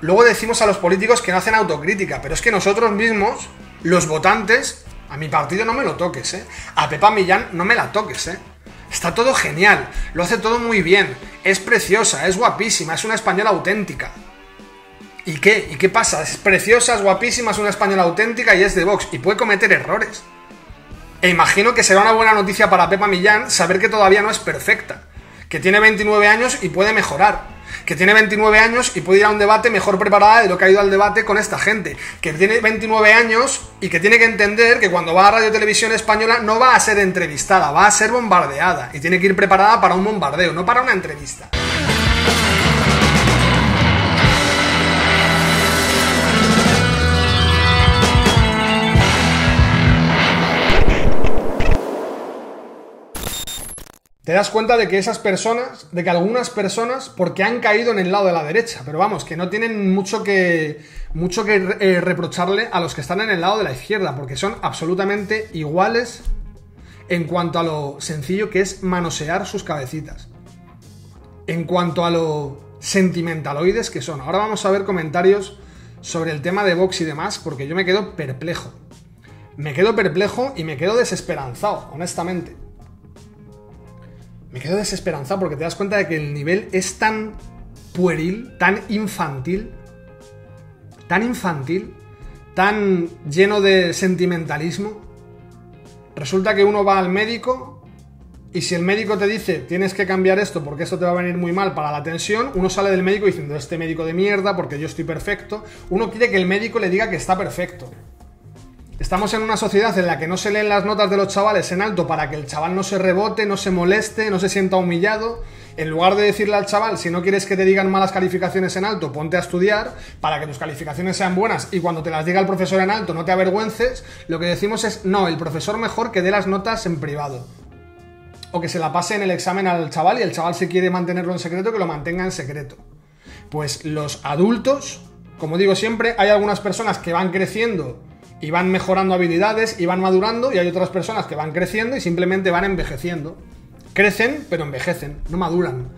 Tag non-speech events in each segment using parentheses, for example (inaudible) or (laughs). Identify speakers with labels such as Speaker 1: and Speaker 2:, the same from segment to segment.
Speaker 1: Luego decimos a los políticos que no hacen autocrítica, pero es que nosotros mismos, los votantes, a mi partido no me lo toques, ¿eh? A Pepa Millán no me la toques, ¿eh? Está todo genial, lo hace todo muy bien, es preciosa, es guapísima, es una española auténtica. ¿Y qué? ¿Y qué pasa? Es preciosa, es guapísima, es una española auténtica y es de Vox y puede cometer errores. E imagino que será una buena noticia para Pepa Millán saber que todavía no es perfecta, que tiene 29 años y puede mejorar que tiene 29 años y puede ir a un debate mejor preparada de lo que ha ido al debate con esta gente, que tiene 29 años y que tiene que entender que cuando va a Radio Televisión Española no va a ser entrevistada, va a ser bombardeada y tiene que ir preparada para un bombardeo, no para una entrevista. Te das cuenta de que esas personas, de que algunas personas, porque han caído en el lado de la derecha, pero vamos, que no tienen mucho que, mucho que eh, reprocharle a los que están en el lado de la izquierda, porque son absolutamente iguales en cuanto a lo sencillo que es manosear sus cabecitas. En cuanto a lo sentimentaloides que son. Ahora vamos a ver comentarios sobre el tema de Vox y demás, porque yo me quedo perplejo. Me quedo perplejo y me quedo desesperanzado, honestamente me quedo desesperanzado porque te das cuenta de que el nivel es tan pueril, tan infantil, tan infantil, tan lleno de sentimentalismo. Resulta que uno va al médico y si el médico te dice tienes que cambiar esto porque esto te va a venir muy mal para la tensión, uno sale del médico diciendo este médico de mierda porque yo estoy perfecto. Uno quiere que el médico le diga que está perfecto. Estamos en una sociedad en la que no se leen las notas de los chavales en alto para que el chaval no se rebote, no se moleste, no se sienta humillado. En lugar de decirle al chaval, si no quieres que te digan malas calificaciones en alto, ponte a estudiar para que tus calificaciones sean buenas y cuando te las diga el profesor en alto no te avergüences, lo que decimos es, no, el profesor mejor que dé las notas en privado. O que se la pase en el examen al chaval y el chaval si quiere mantenerlo en secreto, que lo mantenga en secreto. Pues los adultos, como digo siempre, hay algunas personas que van creciendo y van mejorando habilidades y van madurando y hay otras personas que van creciendo y simplemente van envejeciendo. Crecen, pero envejecen, no maduran,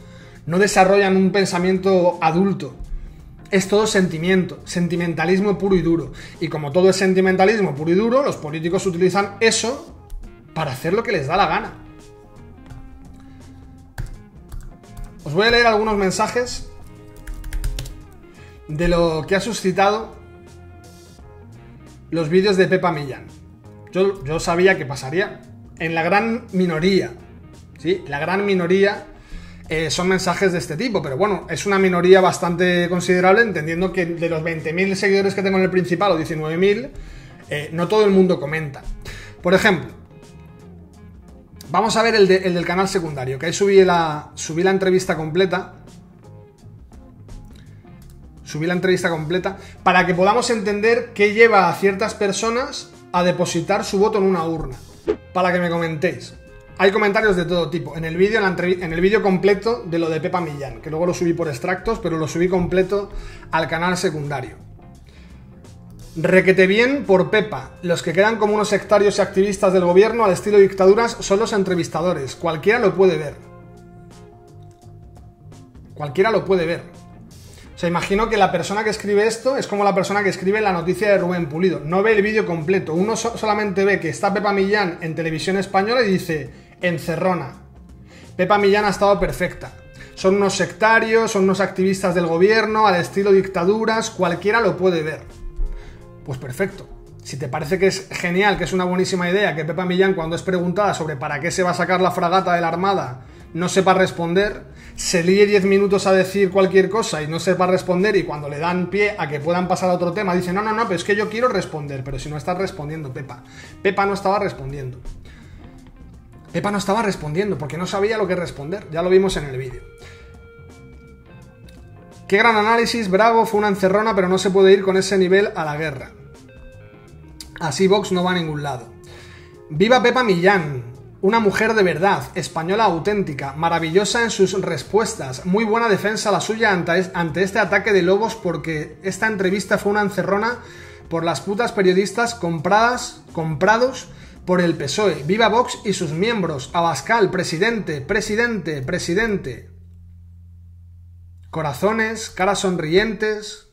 Speaker 1: no desarrollan un pensamiento adulto. Es todo sentimiento, sentimentalismo puro y duro. Y como todo es sentimentalismo puro y duro, los políticos utilizan eso para hacer lo que les da la gana. Os voy a leer algunos mensajes de lo que ha suscitado los vídeos de Pepa Millán. Yo, yo sabía que pasaría. En la gran minoría, ¿sí? La gran minoría eh, son mensajes de este tipo, pero bueno, es una minoría bastante considerable, entendiendo que de los 20.000 seguidores que tengo en el principal o 19.000, eh, no todo el mundo comenta. Por ejemplo, vamos a ver el, el, del canal secundario, que ahí subí la, subí la entrevista completa subí la entrevista completa, para que podamos entender qué lleva a ciertas personas a depositar su voto en una urna. Para que me comentéis. Hay comentarios de todo tipo. En el vídeo, en el completo de lo de Pepa Millán, que luego lo subí por extractos, pero lo subí completo al canal secundario. Requete bien por Pepa. Los que quedan como unos sectarios y activistas del gobierno al estilo dictaduras son los entrevistadores. Cualquiera lo puede ver. Cualquiera lo puede ver. Sea, imagino que la persona que escribe esto es como la persona que escribe la noticia de Rubén Pulido. No ve el vídeo completo. Uno solamente ve que está Pepa Millán en televisión española y dice, encerrona. Pepa Millán ha estado perfecta. Son unos sectarios, son unos activistas del gobierno, al estilo dictaduras, cualquiera lo puede ver. Pues perfecto. Si te parece que es genial, que es una buenísima idea, que Pepa Millán cuando es preguntada sobre para qué se va a sacar la fragata de la Armada no sepa responder, se líe 10 minutos a decir cualquier cosa y no sepa responder y cuando le dan pie a que puedan pasar a otro tema dice, no, no, no, pero es que yo quiero responder, pero si no estás respondiendo, Pepa. Pepa no estaba respondiendo. Pepa no estaba respondiendo porque no sabía lo que responder, ya lo vimos en el vídeo. Qué gran análisis, bravo, fue una encerrona, pero no se puede ir con ese nivel a la guerra. Así Vox no va a ningún lado. Viva Pepa Millán, una mujer de verdad, española auténtica, maravillosa en sus respuestas, muy buena defensa la suya ante, este ataque de lobos porque esta entrevista fue una encerrona por las putas periodistas compradas, comprados por el PSOE. Viva Vox y sus miembros. Abascal, presidente, presidente, presidente. Corazones, caras sonrientes.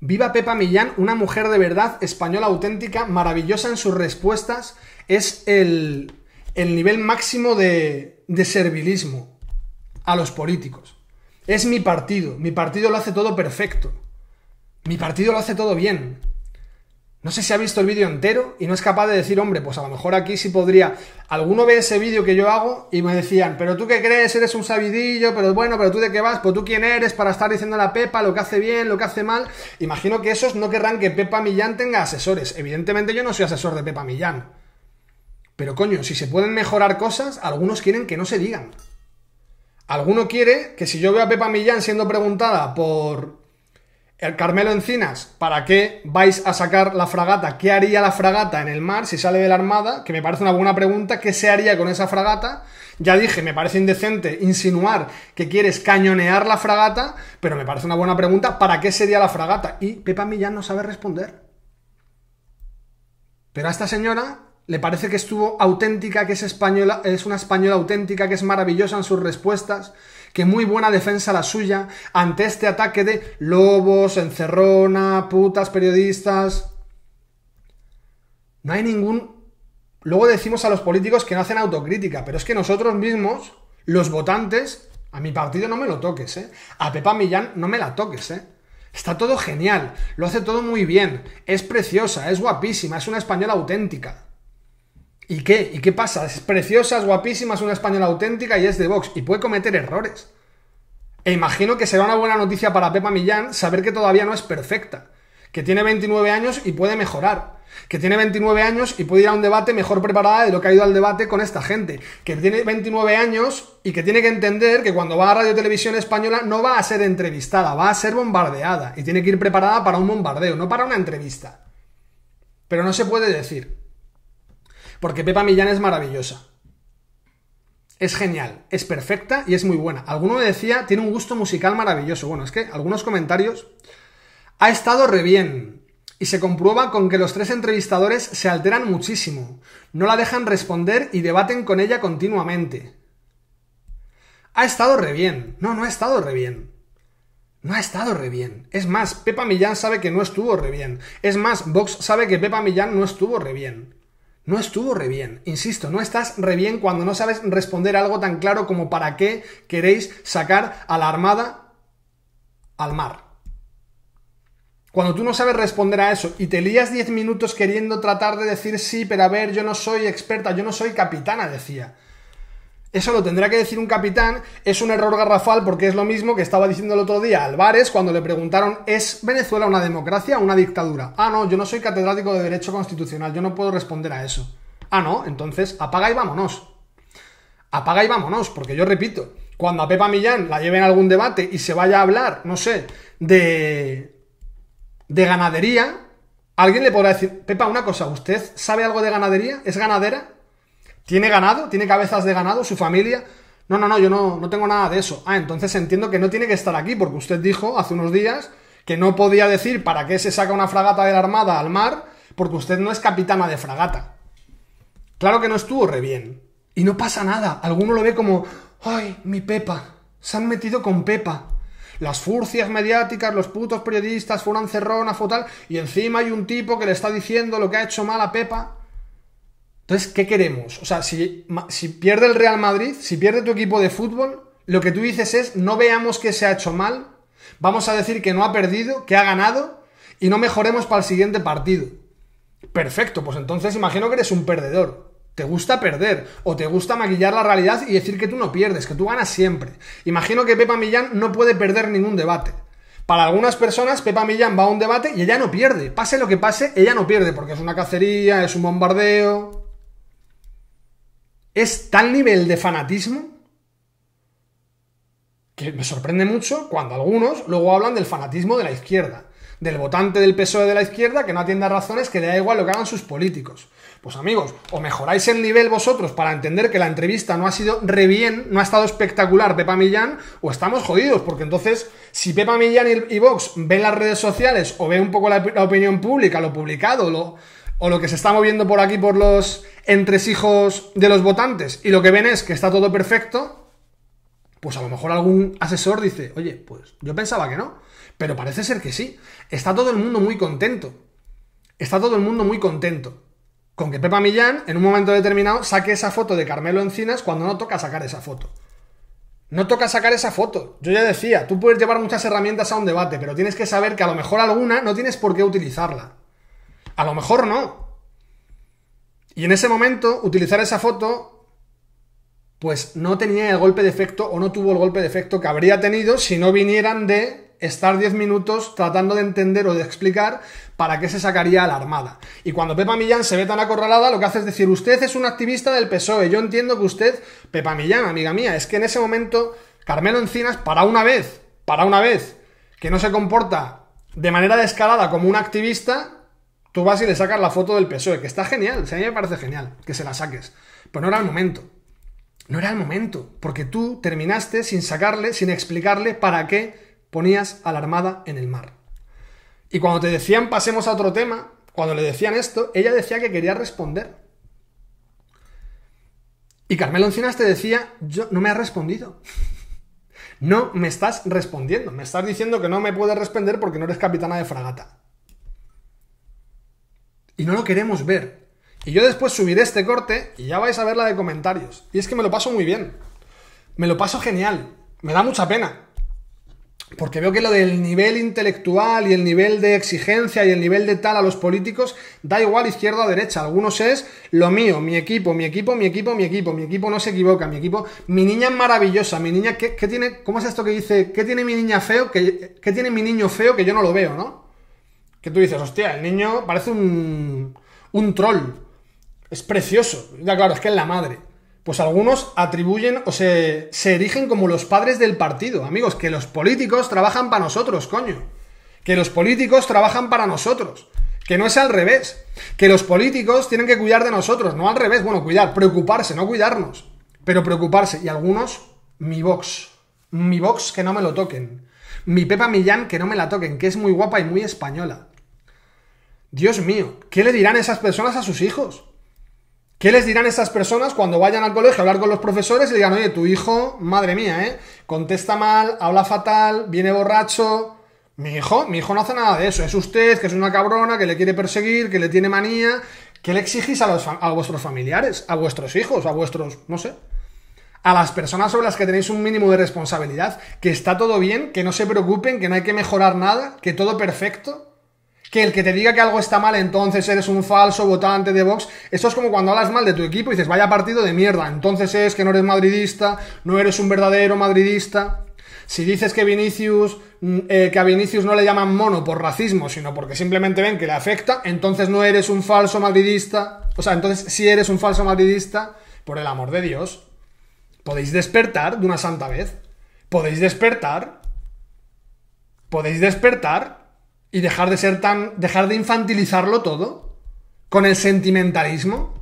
Speaker 1: Viva Pepa Millán, una mujer de verdad, española auténtica, maravillosa en sus respuestas, es el, el nivel máximo de, de servilismo a los políticos. Es mi partido, mi partido lo hace todo perfecto. Mi partido lo hace todo bien. No sé si ha visto el vídeo entero y no es capaz de decir, hombre, pues a lo mejor aquí sí podría. Alguno ve ese vídeo que yo hago y me decían, pero tú qué crees, eres un sabidillo, pero bueno, pero tú de qué vas, pues tú quién eres para estar diciendo a la Pepa lo que hace bien, lo que hace mal. Imagino que esos no querrán que Pepa Millán tenga asesores. Evidentemente yo no soy asesor de Pepa Millán. Pero coño, si se pueden mejorar cosas, algunos quieren que no se digan. Alguno quiere que si yo veo a Pepa Millán siendo preguntada por el Carmelo Encinas, ¿para qué vais a sacar la fragata? ¿Qué haría la fragata en el mar si sale de la Armada? Que me parece una buena pregunta. ¿Qué se haría con esa fragata? Ya dije, me parece indecente insinuar que quieres cañonear la fragata, pero me parece una buena pregunta. ¿Para qué sería la fragata? Y Pepa Millán no sabe responder. Pero a esta señora le parece que estuvo auténtica, que es española, es una española auténtica, que es maravillosa en sus respuestas, que muy buena defensa la suya ante este ataque de lobos, encerrona, putas, periodistas. No hay ningún... Luego decimos a los políticos que no hacen autocrítica, pero es que nosotros mismos, los votantes, a mi partido no me lo toques, ¿eh? A Pepa Millán no me la toques, ¿eh? Está todo genial, lo hace todo muy bien, es preciosa, es guapísima, es una española auténtica. ¿Y qué? ¿Y qué pasa? Es preciosa, es guapísima, es una española auténtica y es de Vox. Y puede cometer errores. E imagino que será una buena noticia para Pepa Millán saber que todavía no es perfecta. Que tiene 29 años y puede mejorar. Que tiene 29 años y puede ir a un debate mejor preparada de lo que ha ido al debate con esta gente. Que tiene 29 años y que tiene que entender que cuando va a Radio Televisión Española no va a ser entrevistada, va a ser bombardeada. Y tiene que ir preparada para un bombardeo, no para una entrevista. Pero no se puede decir. Porque Pepa Millán es maravillosa. Es genial, es perfecta y es muy buena. Alguno me decía, tiene un gusto musical maravilloso. Bueno, es que algunos comentarios... Ha estado re bien. Y se comprueba con que los tres entrevistadores se alteran muchísimo. No la dejan responder y debaten con ella continuamente. Ha estado re bien. No, no ha estado re bien. No ha estado re bien. Es más, Pepa Millán sabe que no estuvo re bien. Es más, Vox sabe que Pepa Millán no estuvo re bien. No estuvo re bien. Insisto, no estás re bien cuando no sabes responder algo tan claro como para qué queréis sacar a la Armada al mar. Cuando tú no sabes responder a eso y te lías 10 minutos queriendo tratar de decir sí, pero a ver, yo no soy experta, yo no soy capitana, decía. Eso lo tendrá que decir un capitán, es un error garrafal porque es lo mismo que estaba diciendo el otro día Álvarez cuando le preguntaron ¿es Venezuela una democracia o una dictadura? Ah, no, yo no soy catedrático de Derecho Constitucional, yo no puedo responder a eso. Ah, no, entonces apaga y vámonos. Apaga y vámonos, porque yo repito, cuando a Pepa Millán la lleven a algún debate y se vaya a hablar, no sé, de, de ganadería, alguien le podrá decir, Pepa, una cosa, ¿usted sabe algo de ganadería? ¿Es ganadera? ¿Tiene ganado? ¿Tiene cabezas de ganado? ¿Su familia? No, no, no, yo no, no tengo nada de eso. Ah, entonces entiendo que no tiene que estar aquí, porque usted dijo hace unos días que no podía decir para qué se saca una fragata de la Armada al mar, porque usted no es capitana de fragata. Claro que no estuvo re bien. Y no pasa nada. Alguno lo ve como, ay, mi Pepa. Se han metido con Pepa. Las furcias mediáticas, los putos periodistas, fueron cerrona, fue tal, y encima hay un tipo que le está diciendo lo que ha hecho mal a Pepa. Entonces, ¿qué queremos? O sea, si, pierde el Real Madrid, si pierde tu equipo de fútbol, lo que tú dices es, no veamos que se ha hecho mal, vamos a decir que no ha perdido, que ha ganado, y no mejoremos para el siguiente partido. Perfecto, pues entonces imagino que eres un perdedor. Te gusta perder, o te gusta maquillar la realidad y decir que tú no pierdes, que tú ganas siempre. Imagino que Pepa Millán no puede perder ningún debate. Para algunas personas, Pepa Millán va a un debate y ella no pierde. Pase lo que pase, ella no pierde, porque es una cacería, es un bombardeo es tal nivel de fanatismo que me sorprende mucho cuando algunos luego hablan del fanatismo de la izquierda, del votante del PSOE de la izquierda que no atiende a razones que le da igual lo que hagan sus políticos. Pues amigos, o mejoráis el nivel vosotros para entender que la entrevista no ha sido re bien, no ha estado espectacular Pepa Millán, o estamos jodidos, porque entonces, si Pepa Millán y, Vox ven las redes sociales o ven un poco la opinión pública, lo publicado, lo, o lo que se está moviendo por aquí por los entresijos de los votantes y lo que ven es que está todo perfecto, pues a lo mejor algún asesor dice, oye, pues yo pensaba que no. Pero parece ser que sí. Está todo el mundo muy contento. Está todo el mundo muy contento. Con que Pepa Millán, en un momento determinado, saque esa foto de Carmelo Encinas cuando no toca sacar esa foto. No toca sacar esa foto. Yo ya decía, tú puedes llevar muchas herramientas a un debate, pero tienes que saber que a lo mejor alguna no tienes por qué utilizarla. A lo mejor no. Y en ese momento, utilizar esa foto, pues no tenía el golpe de efecto o no tuvo el golpe de efecto que habría tenido si no vinieran de estar 10 minutos tratando de entender o de explicar para qué se sacaría a la Armada. Y cuando Pepa Millán se ve tan acorralada, lo que hace es decir, usted es un activista del PSOE, yo entiendo que usted, Pepa Millán, amiga mía, es que en ese momento Carmelo Encinas, para una vez, para una vez, que no se comporta de manera descarada como un activista, tú vas y le sacas la foto del PSOE, que está genial, a mí me parece genial que se la saques, pero no era el momento. No era el momento, porque tú terminaste sin sacarle, sin explicarle para qué ponías a la armada en el mar. Y cuando te decían pasemos a otro tema, cuando le decían esto, ella decía que quería responder. Y Carmelo Encinas te decía, yo no me has respondido. (laughs) No me estás respondiendo. Me estás diciendo que no me puedes responder porque no eres capitana de fragata. Y no lo queremos ver. Y yo después subiré este corte y ya vais a ver la de comentarios. Y es que me lo paso muy bien. Me lo paso genial. Me da mucha pena. Porque veo que lo del nivel intelectual y el nivel de exigencia y el nivel de tal a los políticos da igual izquierda o derecha. Algunos es lo mío, mi equipo, mi equipo, mi equipo, mi equipo. Mi equipo no se equivoca, mi equipo. Mi niña es maravillosa, mi niña, ¿qué, tiene? ¿Cómo es esto que dice? ¿Qué tiene mi niña feo? ¿Qué, ¿Qué tiene mi niño feo que yo no lo veo, no? Que tú dices, hostia, el niño parece un, un troll. Es precioso. Ya claro, es que es la madre pues algunos atribuyen o se, se erigen como los padres del partido. Amigos, que los políticos trabajan para nosotros, coño. Que los políticos trabajan para nosotros. Que no es al revés. Que los políticos tienen que cuidar de nosotros, no al revés. Bueno, cuidar, preocuparse, no cuidarnos. Pero preocuparse. Y algunos, mi box. Mi box que no me lo toquen. Mi Pepa Millán que no me la toquen, que es muy guapa y muy española. Dios mío, ¿qué le dirán esas personas a sus hijos? ¿Qué les dirán esas personas cuando vayan al colegio a hablar con los profesores y digan, oye, tu hijo, madre mía, ¿eh? Contesta mal, habla fatal, viene borracho. Mi hijo, mi hijo no hace nada de eso. Es usted, que es una cabrona, que le quiere perseguir, que le tiene manía. ¿Qué le exigís a, los, a vuestros familiares, a vuestros hijos, a vuestros, no sé? A las personas sobre las que tenéis un mínimo de responsabilidad, que está todo bien, que no se preocupen, que no hay que mejorar nada, que todo perfecto que el que te diga que algo está mal, entonces eres un falso votante de Vox. Esto es como cuando hablas mal de tu equipo y dices, vaya partido de mierda, entonces es que no eres madridista, no eres un verdadero madridista. Si dices que Vinicius, mm, eh, que a Vinicius no le llaman mono por racismo, sino porque simplemente ven que le afecta, entonces no eres un falso madridista. O sea, entonces si eres un falso madridista, por el amor de Dios, podéis despertar de una santa vez. Podéis despertar. Podéis despertar y dejar de ser tan. dejar de infantilizarlo todo con el sentimentalismo.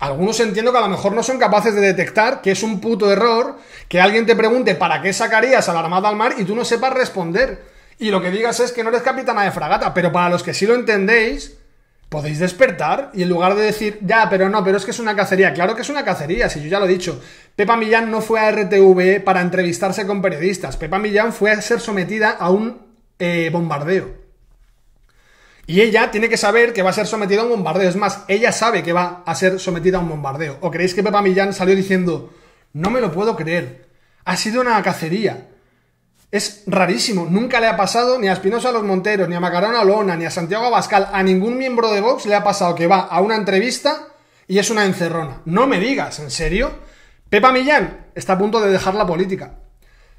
Speaker 1: Algunos entiendo que a lo mejor no son capaces de detectar que es un puto error que alguien te pregunte para qué sacarías a la Armada al mar y tú no sepas responder. Y lo que digas es que no eres capitana de fragata, pero para los que sí lo entendéis, podéis despertar y en lugar de decir, ya, pero no, pero es que es una cacería. Claro que es una cacería, si yo ya lo he dicho. Pepa Millán no fue a RTV para entrevistarse con periodistas. Pepa Millán fue a ser sometida a un eh, bombardeo. Y ella tiene que saber que va a ser sometida a un bombardeo. Es más, ella sabe que va a ser sometida a un bombardeo. ¿O creéis que Pepa Millán salió diciendo, no me lo puedo creer? Ha sido una cacería. Es rarísimo. Nunca le ha pasado ni a Espinosa Los Monteros, ni a Macarona Olona, ni a Santiago Abascal, a ningún miembro de Vox le ha pasado que va a una entrevista y es una encerrona. No me digas, ¿en serio? Pepa Millán está a punto de dejar la política.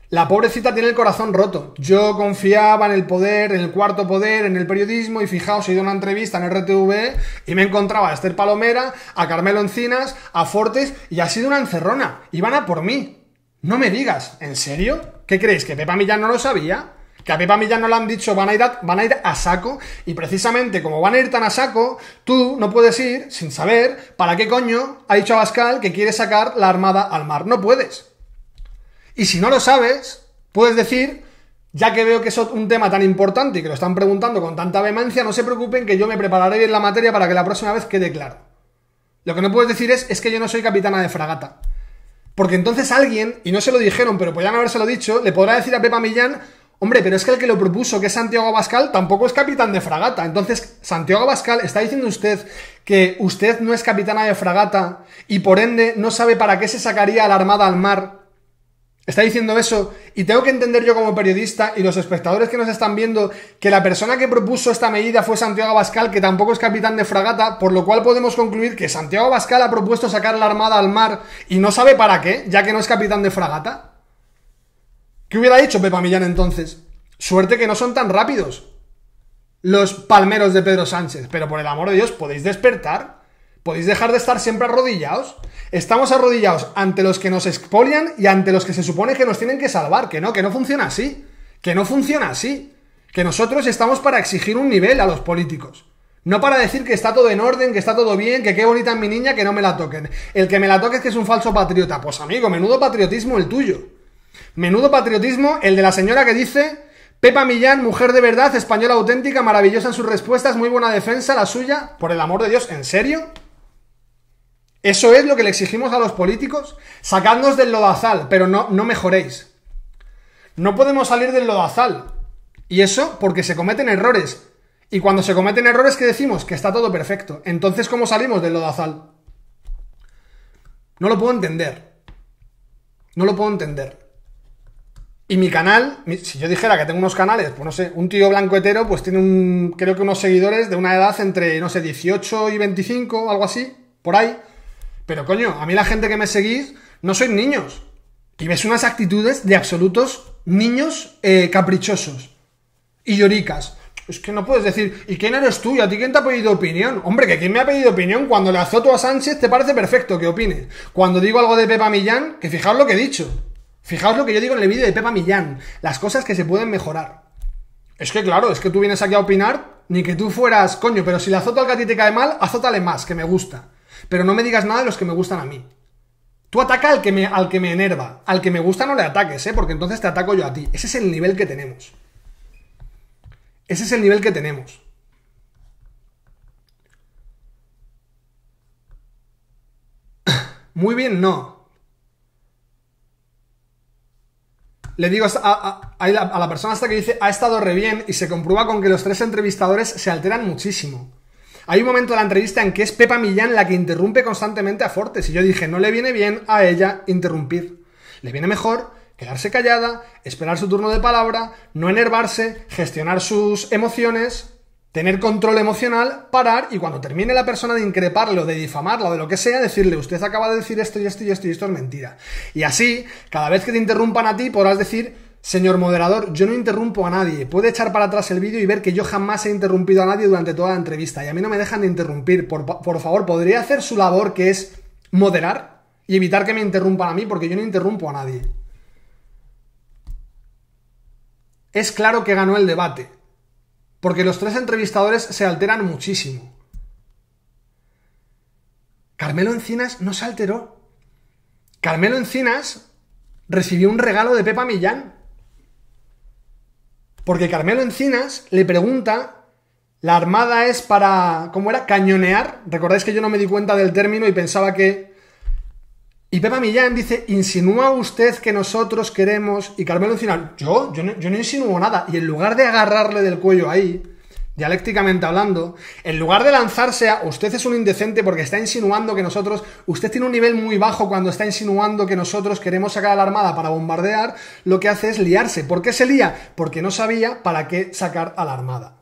Speaker 1: La pobrecita tiene el corazón roto. Yo confiaba en el poder, en el cuarto poder, en el periodismo y fijaos, he ido a una entrevista en RTV y me encontraba a Esther Palomera, a Carmelo Encinas, a Fortes y ha sido una encerrona. Iban a por mí. No me digas, ¿en serio? ¿Qué creéis? ¿Que Pepa Millán no lo sabía? Que a Pepa Millán no le han dicho van a, ir a, van a ir a saco y precisamente como van a ir tan a saco, tú no puedes ir sin saber para qué coño ha dicho Abascal que quiere sacar la armada al mar. No puedes. Y si no lo sabes, puedes decir, ya que veo que es un tema tan importante y que lo están preguntando con tanta vehemencia, no se preocupen que yo me prepararé bien la materia para que la próxima vez quede claro. Lo que no puedes decir es, es que yo no soy capitana de fragata. Porque entonces alguien, y no se lo dijeron, pero podrían habérselo dicho, le podrá decir a Pepa Millán, Hombre, pero es que el que lo propuso, que es Santiago Abascal, tampoco es capitán de fragata. Entonces, Santiago Abascal, ¿está diciendo usted que usted no es capitana de fragata y por ende no sabe para qué se sacaría la armada al mar? ¿Está diciendo eso? Y tengo que entender yo como periodista y los espectadores que nos están viendo que la persona que propuso esta medida fue Santiago Abascal, que tampoco es capitán de fragata, por lo cual podemos concluir que Santiago Abascal ha propuesto sacar la armada al mar y no sabe para qué, ya que no es capitán de fragata. ¿Qué hubiera dicho Pepa Millán entonces? Suerte que no son tan rápidos los palmeros de Pedro Sánchez, pero por el amor de Dios, podéis despertar, podéis dejar de estar siempre arrodillados. Estamos arrodillados ante los que nos expolian y ante los que se supone que nos tienen que salvar, que no, que no funciona así, que no funciona así, que nosotros estamos para exigir un nivel a los políticos. No para decir que está todo en orden, que está todo bien, que qué bonita es mi niña, que no me la toquen. El que me la toque es que es un falso patriota. Pues amigo, menudo patriotismo el tuyo. Menudo patriotismo el de la señora que dice Pepa Millán, mujer de verdad, española auténtica, maravillosa en sus respuestas, muy buena defensa, la suya. Por el amor de Dios, ¿en serio? ¿Eso es lo que le exigimos a los políticos? Sacadnos del lodazal, pero no, no mejoréis. No podemos salir del lodazal. Y eso porque se cometen errores. Y cuando se cometen errores, ¿qué decimos? Que está todo perfecto. Entonces, ¿cómo salimos del lodazal? No lo puedo entender. No lo puedo entender. Y mi canal, si yo dijera que tengo unos canales, pues no sé, un tío blanco hetero, pues tiene un, creo que unos seguidores de una edad entre, no sé, 18 y 25, algo así, por ahí. Pero coño, a mí la gente que me seguís, no sois niños. Y ves unas actitudes de absolutos niños eh, caprichosos. Y lloricas. Es que no puedes decir, ¿y quién eres tú? ¿Y a ti quién te ha pedido opinión? Hombre, que quién me ha pedido opinión cuando le azoto a Sánchez te parece perfecto que opine. Cuando digo algo de Pepa Millán, que fijaos lo que he dicho. Fijaos lo que yo digo en el vídeo de Pepa Millán, las cosas que se pueden mejorar. Es que claro, es que tú vienes aquí a opinar, ni que tú fueras, coño, pero si le azoto al que a ti te cae mal, azótale más, que me gusta. Pero no me digas nada de los que me gustan a mí. Tú ataca al que me, al que me enerva, al que me gusta no le ataques, ¿eh? Porque entonces te ataco yo a ti. Ese es el nivel que tenemos. Ese es el nivel que tenemos. (coughs) Muy bien, no. le digo a, la, persona hasta que dice ha estado re bien y se comprueba con que los tres entrevistadores se alteran muchísimo. Hay un momento de la entrevista en que es Pepa Millán la que interrumpe constantemente a Fortes y yo dije, no le viene bien a ella interrumpir. Le viene mejor quedarse callada, esperar su turno de palabra, no enervarse, gestionar sus emociones tener control emocional, parar y cuando termine la persona de increparle o de difamarla o de lo que sea, decirle, usted acaba de decir esto y esto y esto y esto es mentira. Y así, cada vez que te interrumpan a ti, podrás decir, señor moderador, yo no interrumpo a nadie. Puede echar para atrás el vídeo y ver que yo jamás he interrumpido a nadie durante toda la entrevista y a mí no me dejan de interrumpir. Por, por favor, ¿podría hacer su labor que es moderar y evitar que me interrumpan a mí porque yo no interrumpo a nadie? Es claro que ganó el debate. Porque los tres entrevistadores se alteran muchísimo. Carmelo Encinas no se alteró. Carmelo Encinas recibió un regalo de Pepa Millán. Porque Carmelo Encinas le pregunta, la armada es para, ¿cómo era? Cañonear. Recordáis que yo no me di cuenta del término y pensaba que y Pepa Millán dice, ¿insinúa usted que nosotros queremos? Y Carmelo Encina, yo, yo no, yo no insinúo nada. Y en lugar de agarrarle del cuello ahí, dialécticamente hablando, en lugar de lanzarse a usted es un indecente porque está insinuando que nosotros, usted tiene un nivel muy bajo cuando está insinuando que nosotros queremos sacar a la armada para bombardear, lo que hace es liarse. ¿Por qué se lía? Porque no sabía para qué sacar a la armada.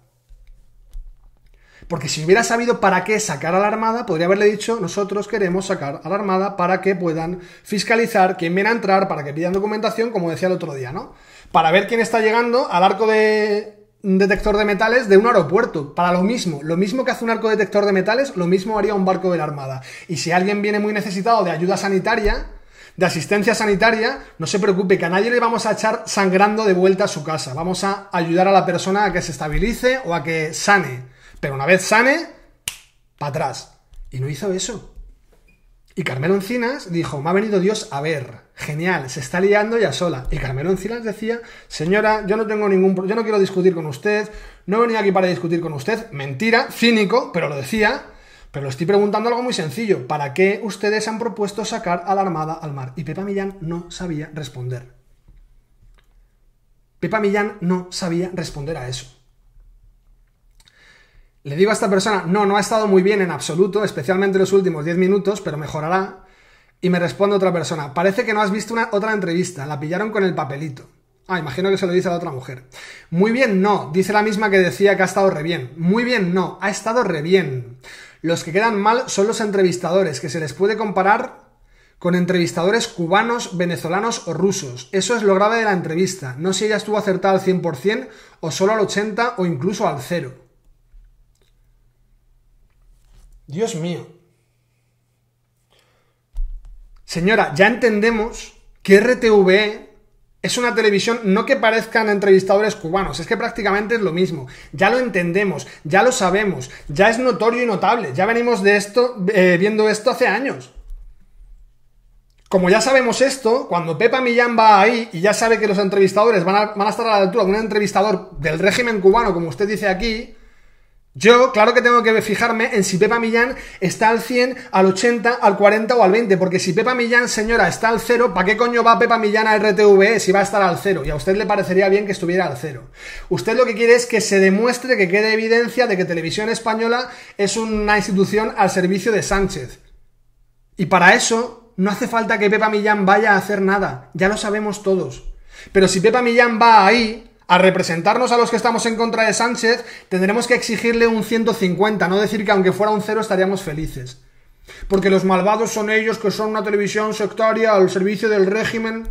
Speaker 1: Porque si hubiera sabido para qué sacar a la Armada, podría haberle dicho, nosotros queremos sacar a la Armada para que puedan fiscalizar quién viene a entrar, para que pidan documentación, como decía el otro día, ¿no? Para ver quién está llegando al arco de detector de metales de un aeropuerto. Para lo mismo, lo mismo que hace un arco detector de metales, lo mismo haría un barco de la Armada. Y si alguien viene muy necesitado de ayuda sanitaria, de asistencia sanitaria, no se preocupe, que a nadie le vamos a echar sangrando de vuelta a su casa. Vamos a ayudar a la persona a que se estabilice o a que sane. Pero una vez sane, para atrás. Y no hizo eso. Y Carmelo Encinas dijo, me ha venido Dios a ver. Genial, se está liando ya sola. Y Carmelo Encinas decía, señora, yo no tengo ningún... Yo no quiero discutir con usted, no he venido aquí para discutir con usted. Mentira, cínico, pero lo decía. Pero le estoy preguntando algo muy sencillo. ¿Para qué ustedes han propuesto sacar a la Armada al mar? Y Pepa Millán no sabía responder. Pepa Millán no sabía responder a eso. Le digo a esta persona, no, no ha estado muy bien en absoluto, especialmente los últimos 10 minutos, pero mejorará. Y me responde otra persona, parece que no has visto una, otra entrevista, la pillaron con el papelito. Ah, imagino que se lo dice a la otra mujer. Muy bien, no, dice la misma que decía que ha estado re bien. Muy bien, no, ha estado re bien. Los que quedan mal son los entrevistadores, que se les puede comparar con entrevistadores cubanos, venezolanos o rusos. Eso es lo grave de la entrevista. No si ella estuvo acertada al 100% o solo al 80% o incluso al 0%. Dios mío. Señora, ya entendemos que RTVE es una televisión no que parezcan entrevistadores cubanos, es que prácticamente es lo mismo. Ya lo entendemos, ya lo sabemos, ya es notorio y notable. Ya venimos de esto, eh, viendo esto hace años. Como ya sabemos esto, cuando Pepa Millán va ahí y ya sabe que los entrevistadores van a, van a estar a la altura de un entrevistador del régimen cubano, como usted dice aquí, yo, claro que tengo que fijarme en si Pepa Millán está al 100, al 80, al 40 o al 20, porque si Pepa Millán, señora, está al 0, ¿para qué coño va Pepa Millán a RTVE si va a estar al 0? Y a usted le parecería bien que estuviera al 0. Usted lo que quiere es que se demuestre, que quede evidencia de que Televisión Española es una institución al servicio de Sánchez. Y para eso no hace falta que Pepa Millán vaya a hacer nada, ya lo sabemos todos. Pero si Pepa Millán va ahí, a representarnos a los que estamos en contra de Sánchez, tendremos que exigirle un 150, no decir que aunque fuera un cero estaríamos felices. Porque los malvados son ellos que son una televisión sectaria al servicio del régimen.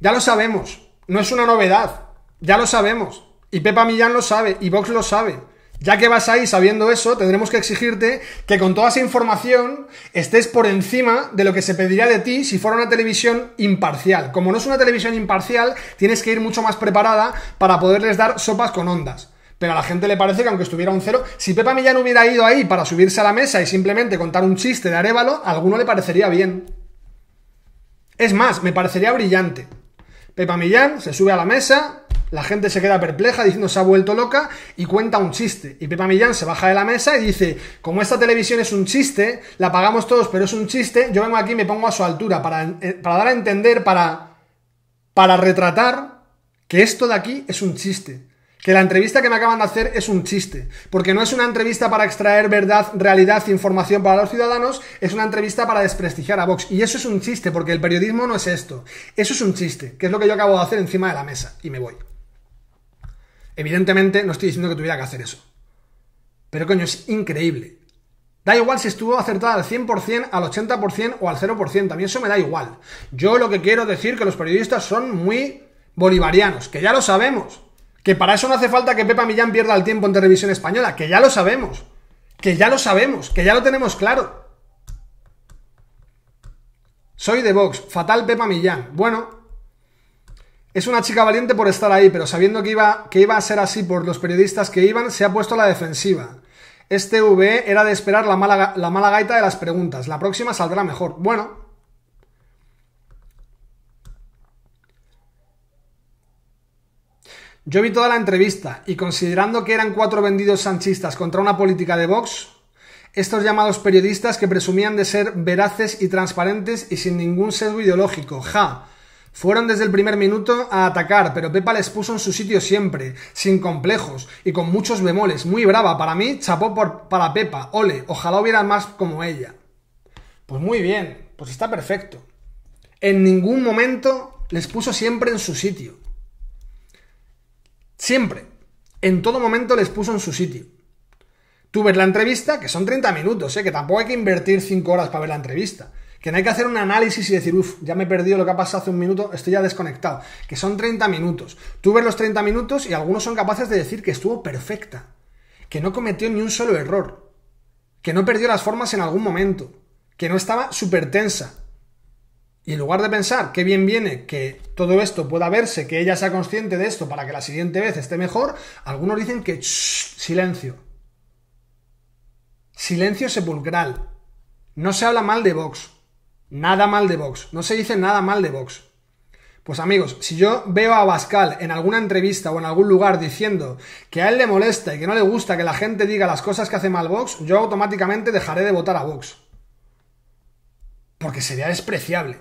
Speaker 1: Ya lo sabemos, no es una novedad, ya lo sabemos. Y Pepa Millán lo sabe, y Vox lo sabe. Ya que vas ahí sabiendo eso, tendremos que exigirte que con toda esa información estés por encima de lo que se pediría de ti si fuera una televisión imparcial. Como no es una televisión imparcial, tienes que ir mucho más preparada para poderles dar sopas con ondas. Pero a la gente le parece que aunque estuviera un cero, si Pepa Millán hubiera ido ahí para subirse a la mesa y simplemente contar un chiste de Arevalo, a alguno le parecería bien. Es más, me parecería brillante. Pepa Millán se sube a la mesa, la gente se queda perpleja diciendo se ha vuelto loca y cuenta un chiste. Y Pepa Millán se baja de la mesa y dice, como esta televisión es un chiste, la pagamos todos, pero es un chiste, yo vengo aquí y me pongo a su altura para, eh, para dar a entender, para, para retratar que esto de aquí es un chiste. Que la entrevista que me acaban de hacer es un chiste, porque no es una entrevista para extraer verdad, realidad, información para los ciudadanos, es una entrevista para desprestigiar a Vox. Y eso es un chiste, porque el periodismo no es esto. Eso es un chiste, que es lo que yo acabo de hacer encima de la mesa, y me voy. Evidentemente no estoy diciendo que tuviera que hacer eso. Pero coño, es increíble. Da igual si estuvo acertada al 100%, al 80% o al 0%. A mí eso me da igual. Yo lo que quiero decir que los periodistas son muy bolivarianos, que ya lo sabemos. Que para eso no hace falta que Pepa Millán pierda el tiempo en televisión española, que ya lo sabemos. Que ya lo sabemos, que ya lo tenemos claro. Soy de Vox, fatal Pepa Millán. Bueno, es una chica valiente por estar ahí, pero sabiendo que iba, que iba a ser así por los periodistas que iban, se ha puesto a la defensiva. Este VE era de esperar la mala, la mala gaita de las preguntas. La próxima saldrá mejor. Bueno. Yo vi toda la entrevista y considerando que eran cuatro vendidos sanchistas contra una política de Vox, estos llamados periodistas que presumían de ser veraces y transparentes y sin ningún sesgo ideológico, ja, fueron desde el primer minuto a atacar, pero Pepa les puso en su sitio siempre, sin complejos y con muchos bemoles. Muy brava, para mí, chapó por, para Pepa, ole, ojalá hubiera más como ella. Pues muy bien, pues está perfecto. En ningún momento les puso siempre en su sitio. Siempre. En todo momento les puso en su sitio. Tú ves la entrevista, que son 30 minutos, ¿eh? que tampoco hay que invertir 5 horas para ver la entrevista que no hay que hacer un análisis y decir, uff, ya me he perdido lo que ha pasado hace un minuto, estoy ya desconectado, que son 30 minutos. Tú ves los 30 minutos y algunos son capaces de decir que estuvo perfecta, que no cometió ni un solo error, que no perdió las formas en algún momento, que no estaba súper tensa. Y en lugar de pensar qué bien viene que todo esto pueda verse, que ella sea consciente de esto para que la siguiente vez esté mejor, algunos dicen que silencio. Silencio sepulcral. No se habla mal de Vox. Nada mal de Vox. No se dice nada mal de Vox. Pues amigos, si yo veo a Bascal en alguna entrevista o en algún lugar diciendo que a él le molesta y que no le gusta que la gente diga las cosas que hace mal Vox, yo automáticamente dejaré de votar a Vox. Porque sería despreciable.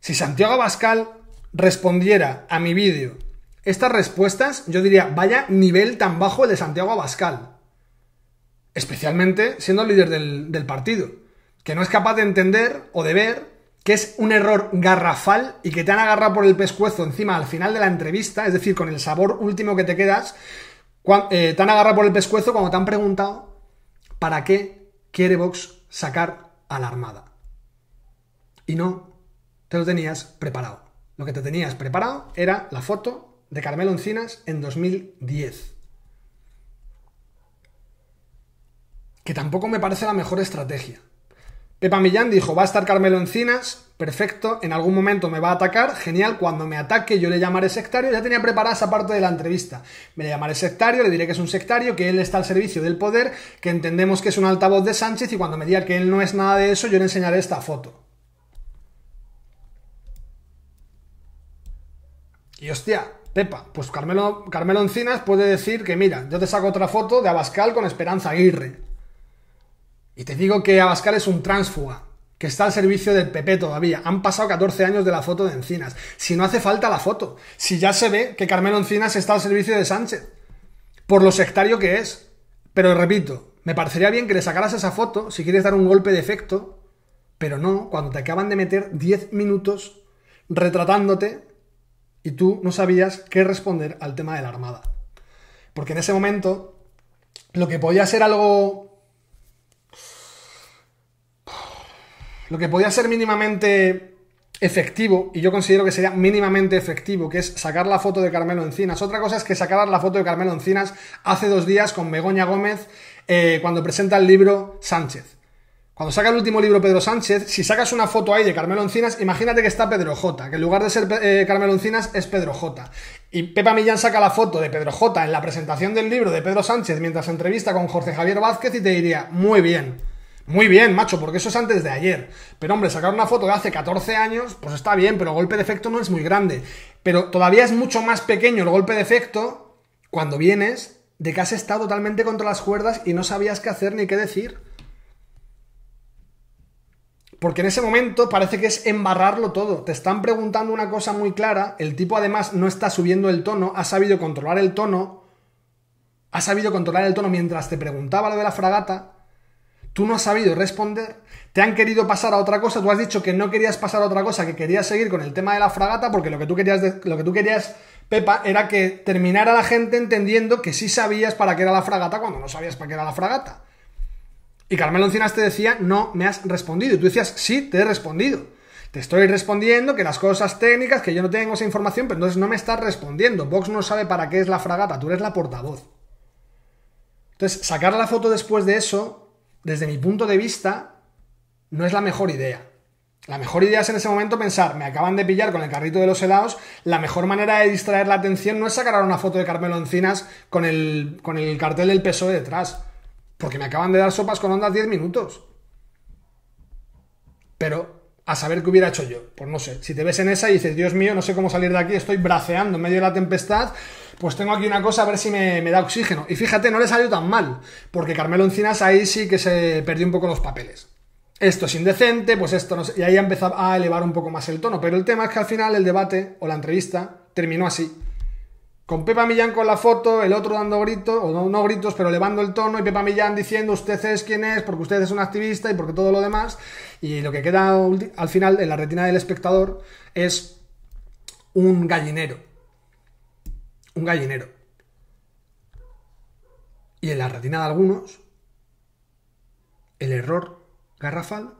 Speaker 1: Si Santiago Bascal respondiera a mi vídeo estas respuestas, yo diría, vaya nivel tan bajo el de Santiago Abascal. Especialmente siendo el líder del, del partido, que no es capaz de entender o de ver que es un error garrafal y que te han agarrado por el pescuezo encima al final de la entrevista, es decir, con el sabor último que te quedas, eh, te han agarrado por el pescuezo cuando te han preguntado para qué quiere Vox sacar a la Armada. Y no te lo tenías preparado. Lo que te tenías preparado era la foto de Carmelo Encinas en 2010. Que tampoco me parece la mejor estrategia. Pepa Millán dijo, va a estar Carmelo Encinas, perfecto, en algún momento me va a atacar, genial, cuando me ataque yo le llamaré sectario, ya tenía preparada esa parte de la entrevista. Me le llamaré sectario, le diré que es un sectario, que él está al servicio del poder, que entendemos que es un altavoz de Sánchez y cuando me diga que él no es nada de eso, yo le enseñaré esta foto. Y hostia, Pepa, pues Carmelo, Carmelo Encinas puede decir que mira, yo te saco otra foto de Abascal con Esperanza Aguirre. Y te digo que Abascal es un tránsfuga, que está al servicio del PP todavía. Han pasado 14 años de la foto de Encinas. Si no hace falta la foto, si ya se ve que Carmelo Encinas está al servicio de Sánchez, por lo sectario que es. Pero repito, me parecería bien que le sacaras esa foto si quieres dar un golpe de efecto, pero no cuando te acaban de meter 10 minutos retratándote y tú no sabías qué responder al tema de la Armada. Porque en ese momento lo que podía ser algo lo que podía ser mínimamente efectivo, y yo considero que sería mínimamente efectivo, que es sacar la foto de Carmelo Encinas. Otra cosa es que sacar la foto de Carmelo Encinas hace dos días con Begoña Gómez eh, cuando presenta el libro Sánchez. Cuando saca el último libro Pedro Sánchez, si sacas una foto ahí de Carmelo Encinas, imagínate que está Pedro J, que en lugar de ser eh, Carmelo Encinas es Pedro J. Y Pepa Millán saca la foto de Pedro J en la presentación del libro de Pedro Sánchez mientras entrevista con Jorge Javier Vázquez y te diría, muy bien, muy bien, macho, porque eso es antes de ayer. Pero hombre, sacar una foto de hace 14 años, pues está bien, pero el golpe de efecto no es muy grande. Pero todavía es mucho más pequeño el golpe de efecto cuando vienes de que has estado totalmente contra las cuerdas y no sabías qué hacer ni qué decir. Porque en ese momento parece que es embarrarlo todo. Te están preguntando una cosa muy clara, el tipo además no está subiendo el tono, ha sabido controlar el tono, ha sabido controlar el tono mientras te preguntaba lo de la fragata tú no has sabido responder, te han querido pasar a otra cosa, tú has dicho que no querías pasar a otra cosa, que querías seguir con el tema de la fragata, porque lo que tú querías, lo que tú querías, Pepa, era que terminara la gente entendiendo que sí sabías para qué era la fragata cuando no sabías para qué era la fragata. Y Carmelo Encinas te decía, no me has respondido. Y tú decías, sí, te he respondido. Te estoy respondiendo que las cosas técnicas, que yo no tengo esa información, pero entonces no me estás respondiendo. Vox no sabe para qué es la fragata, tú eres la portavoz. Entonces, sacar la foto después de eso desde mi punto de vista, no es la mejor idea. La mejor idea es en ese momento pensar, me acaban de pillar con el carrito de los helados, la mejor manera de distraer la atención no es sacar una foto de Carmelo Encinas con el, con el cartel del PSOE detrás, porque me acaban de dar sopas con ondas 10 minutos. Pero a saber qué hubiera hecho yo, pues no sé, si te ves en esa y dices, Dios mío, no sé cómo salir de aquí, estoy braceando en medio de la tempestad, pues tengo aquí una cosa a ver si me, da oxígeno. Y fíjate, no le salió tan mal, porque Carmelo Encinas ahí sí que se perdió un poco los papeles. Esto es indecente, pues esto no sé, y ahí ha empezado a elevar un poco más el tono. Pero el tema es que al final el debate o la entrevista terminó así. Con Pepa Millán con la foto, el otro dando gritos, o no, no, gritos, pero elevando el tono, y Pepa Millán diciendo usted es quien es, porque usted es un activista y porque todo lo demás. Y lo que queda al final en la retina del espectador es un gallinero un gallinero. Y en la retina de algunos, el error garrafal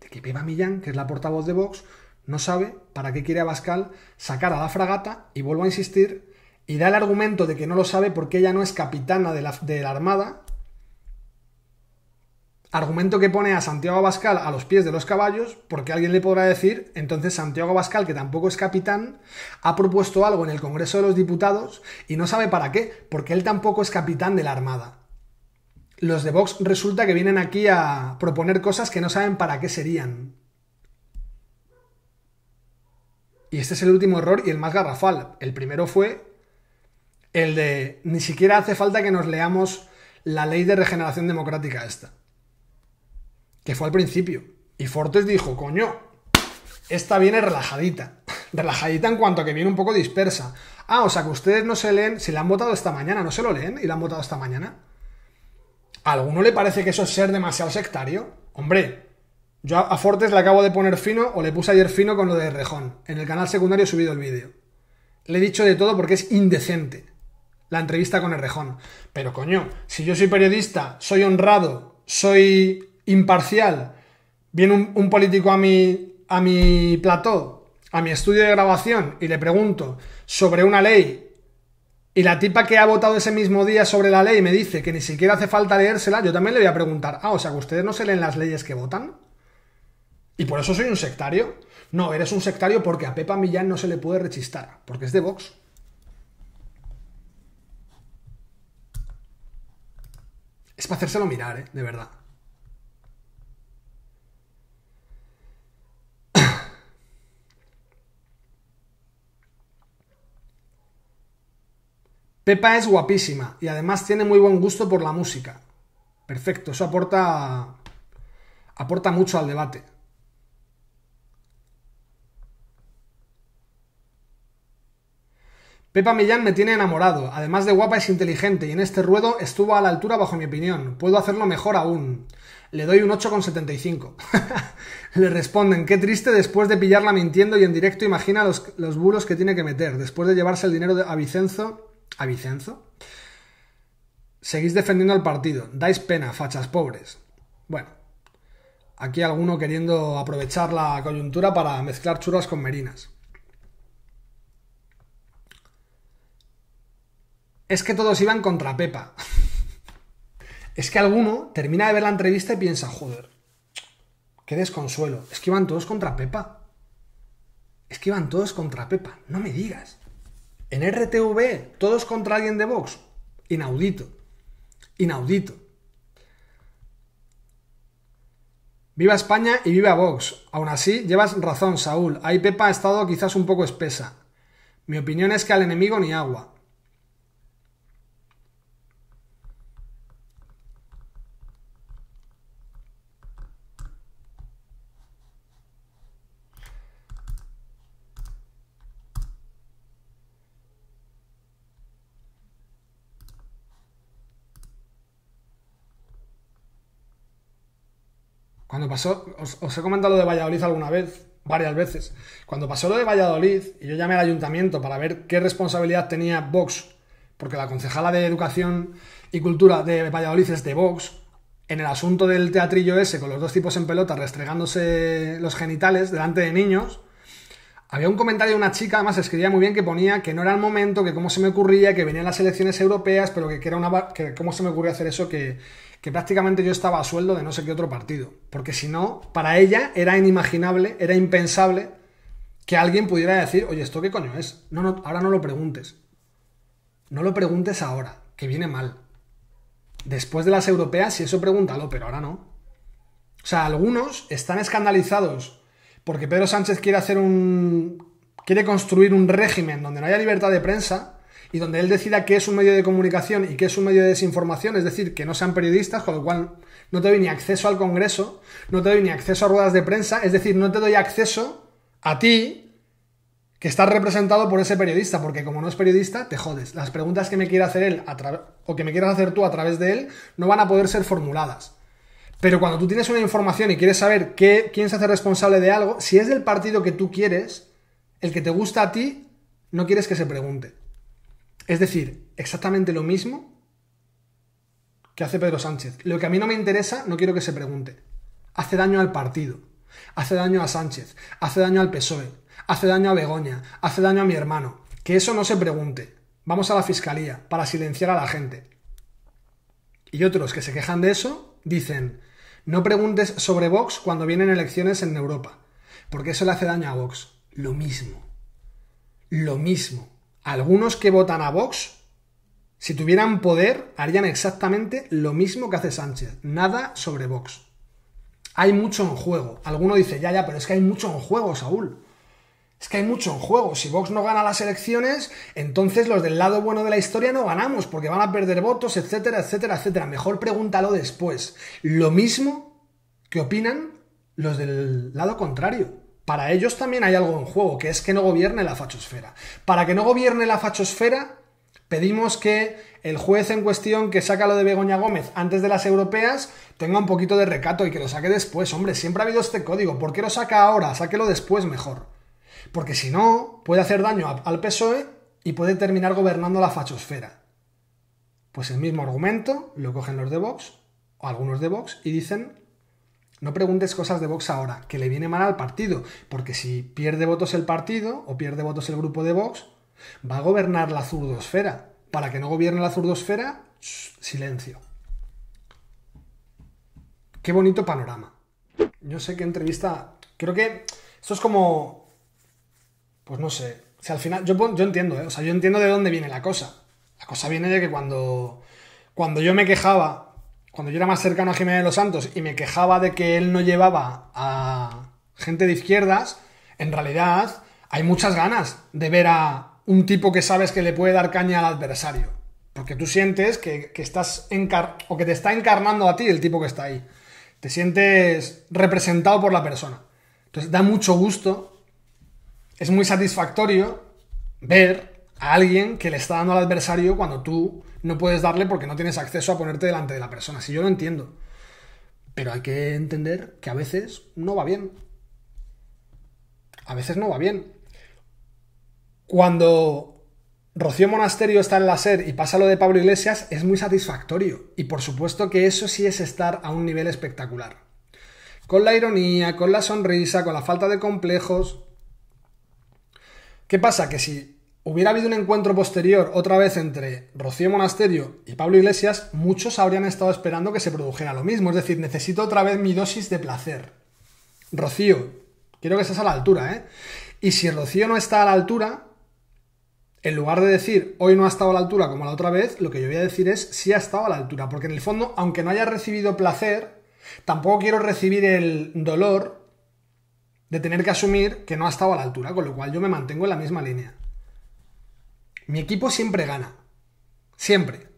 Speaker 1: de que Pepa Millán, que es la portavoz de Vox, no sabe para qué quiere Abascal sacar a la fragata, y vuelvo a insistir, y da el argumento de que no lo sabe porque ella no es capitana de la, de la Armada, Argumento que pone a Santiago Abascal a los pies de los caballos, porque alguien le podrá decir, entonces Santiago Abascal, que tampoco es capitán, ha propuesto algo en el Congreso de los Diputados y no sabe para qué, porque él tampoco es capitán de la Armada. Los de Vox resulta que vienen aquí a proponer cosas que no saben para qué serían. Y este es el último error y el más garrafal. El primero fue el de ni siquiera hace falta que nos leamos la ley de regeneración democrática esta que fue al principio. Y Fortes dijo, coño, esta viene relajadita. (laughs) relajadita en cuanto a que viene un poco dispersa. Ah, o sea que ustedes no se leen, si la han votado esta mañana, ¿no se lo leen y la han votado esta mañana? ¿A alguno le parece que eso es ser demasiado sectario? Hombre, yo a Fortes le acabo de poner fino o le puse ayer fino con lo de Rejón. En el canal secundario he subido el vídeo. Le he dicho de todo porque es indecente la entrevista con Errejón. Pero coño, si yo soy periodista, soy honrado, soy imparcial, viene un, político a mi, a mi plató, a mi estudio de grabación y le pregunto sobre una ley y la tipa que ha votado ese mismo día sobre la ley me dice que ni siquiera hace falta leérsela, yo también le voy a preguntar, ah, o sea que ustedes no se leen las leyes que votan. ¿Y por eso soy un sectario? No, eres un sectario porque a Pepa Millán no se le puede rechistar, porque es de Vox. Es para hacérselo mirar, ¿eh? De verdad. Pepa es guapísima y además tiene muy buen gusto por la música. Perfecto, eso aporta aporta mucho al debate. Pepa Millán me tiene enamorado. Además de guapa es inteligente y en este ruedo estuvo a la altura bajo mi opinión. Puedo hacerlo mejor aún. Le doy un 8,75. (laughs) Le responden, qué triste después de pillarla mintiendo y en directo imagina los, los bulos que tiene que meter. Después de llevarse el dinero a Vicenzo. ¿A Vicenzo? Seguís defendiendo al partido. Dais pena, fachas pobres. Bueno, aquí alguno queriendo aprovechar la coyuntura para mezclar churras con merinas. es que todos iban contra Pepa. (laughs) es que alguno termina de ver la entrevista y piensa, joder, qué desconsuelo. Es que iban todos contra Pepa. Es que iban todos contra Pepa. No me digas. En RTV, todos contra alguien de Vox. Inaudito. Inaudito. Viva España y viva Vox. Aún así, llevas razón, Saúl. Ahí Pepa ha estado quizás un poco espesa. Mi opinión es que al enemigo ni agua. Pasó, os, he comentado lo de Valladolid alguna vez, varias veces. Cuando pasó lo de Valladolid y yo llamé al ayuntamiento para ver qué responsabilidad tenía Vox, porque la concejala de Educación y Cultura de Valladolid es de Vox, en el asunto del teatrillo ese, con los dos tipos en pelota restregándose los genitales delante de niños, había un comentario de una chica, además escribía muy bien, que ponía que no era el momento, que cómo se me ocurría, que venían las elecciones europeas, pero que, era una. que cómo se me ocurría hacer eso, que, que prácticamente yo estaba a sueldo de no sé qué otro partido. Porque si no, para ella era inimaginable, era impensable que alguien pudiera decir, oye, ¿esto qué coño es? No, no, ahora no lo preguntes. No lo preguntes ahora, que viene mal. Después de las europeas, si eso pregúntalo, pero ahora no. O sea, algunos están escandalizados porque Pedro Sánchez quiere hacer un. quiere construir un régimen donde no haya libertad de prensa y donde él decida qué es un medio de comunicación y qué es un medio de desinformación, es decir, que no sean periodistas, con lo cual no te doy ni acceso al Congreso, no te doy ni acceso a ruedas de prensa, es decir, no te doy acceso a ti, que estás representado por ese periodista, porque como no es periodista, te jodes. Las preguntas que me quiera hacer él o que me quieras hacer tú a través de él no van a poder ser formuladas. Pero cuando tú tienes una información y quieres saber qué, quién se hace responsable de algo, si es del partido que tú quieres, el que te gusta a ti, no quieres que se pregunte. Es decir, exactamente lo mismo que hace Pedro Sánchez. Lo que a mí no me interesa, no quiero que se pregunte. Hace daño al partido, hace daño a Sánchez, hace daño al PSOE, hace daño a Begoña, hace daño a mi hermano. Que eso no se pregunte. Vamos a la fiscalía para silenciar a la gente. Y otros que se quejan de eso dicen, no preguntes sobre Vox cuando vienen elecciones en Europa, porque eso le hace daño a Vox. Lo mismo. Lo mismo algunos que votan a Vox, si tuvieran poder, harían exactamente lo mismo que hace Sánchez. Nada sobre Vox. Hay mucho en juego. Alguno dice, ya, ya, pero es que hay mucho en juego, Saúl. Es que hay mucho en juego. Si Vox no gana las elecciones, entonces los del lado bueno de la historia no ganamos, porque van a perder votos, etcétera, etcétera, etcétera. Mejor pregúntalo después. Lo mismo que opinan los del lado contrario. Para ellos también hay algo en juego, que es que no gobierne la fachosfera. Para que no gobierne la fachosfera, pedimos que el juez en cuestión que saca lo de Begoña Gómez antes de las europeas tenga un poquito de recato y que lo saque después. Hombre, siempre ha habido este código. ¿Por qué lo saca ahora? Sáquelo después mejor. Porque si no, puede hacer daño al PSOE y puede terminar gobernando la fachosfera. Pues el mismo argumento lo cogen los de Vox, o algunos de Vox, y dicen no preguntes cosas de Vox ahora, que le viene mal al partido, porque si pierde votos el partido o pierde votos el grupo de Vox, va a gobernar la zurdosfera. Para que no gobierne la zurdosfera, silencio. Qué bonito panorama. Yo sé que entrevista. Creo que esto es como. Pues no sé. Si al final. Yo, yo entiendo, ¿eh? O sea, yo entiendo de dónde viene la cosa. La cosa viene de que cuando. Cuando yo me quejaba cuando yo era más cercano a Jiménez de los Santos y me quejaba de que él no llevaba a gente de izquierdas, en realidad hay muchas ganas de ver a un tipo que sabes que le puede dar caña al adversario. Porque tú sientes que, estás encar o que te está encarnando a ti el tipo que está ahí. Te sientes representado por la persona. Entonces da mucho gusto, es muy satisfactorio ver a alguien que le está dando al adversario cuando tú no puedes darle porque no tienes acceso a ponerte delante de la persona. Si yo lo entiendo. Pero hay que entender que a veces no va bien. A veces no va bien. Cuando Rocío Monasterio está en la SER y pasa lo de Pablo Iglesias, es muy satisfactorio. Y por supuesto que eso sí es estar a un nivel espectacular. Con la ironía, con la sonrisa, con la falta de complejos. ¿Qué pasa? Que si hubiera habido un encuentro posterior otra vez entre Rocío Monasterio y Pablo Iglesias, muchos habrían estado esperando que se produjera lo mismo. Es decir, necesito otra vez mi dosis de placer. Rocío, quiero que estés a la altura, ¿eh? Y si Rocío no está a la altura, en lugar de decir hoy no ha estado a la altura como la otra vez, lo que yo voy a decir es sí ha estado a la altura. Porque en el fondo, aunque no haya recibido placer, tampoco quiero recibir el dolor de tener que asumir que no ha estado a la altura, con lo cual yo me mantengo en la misma línea. Mi equipo siempre gana. Siempre.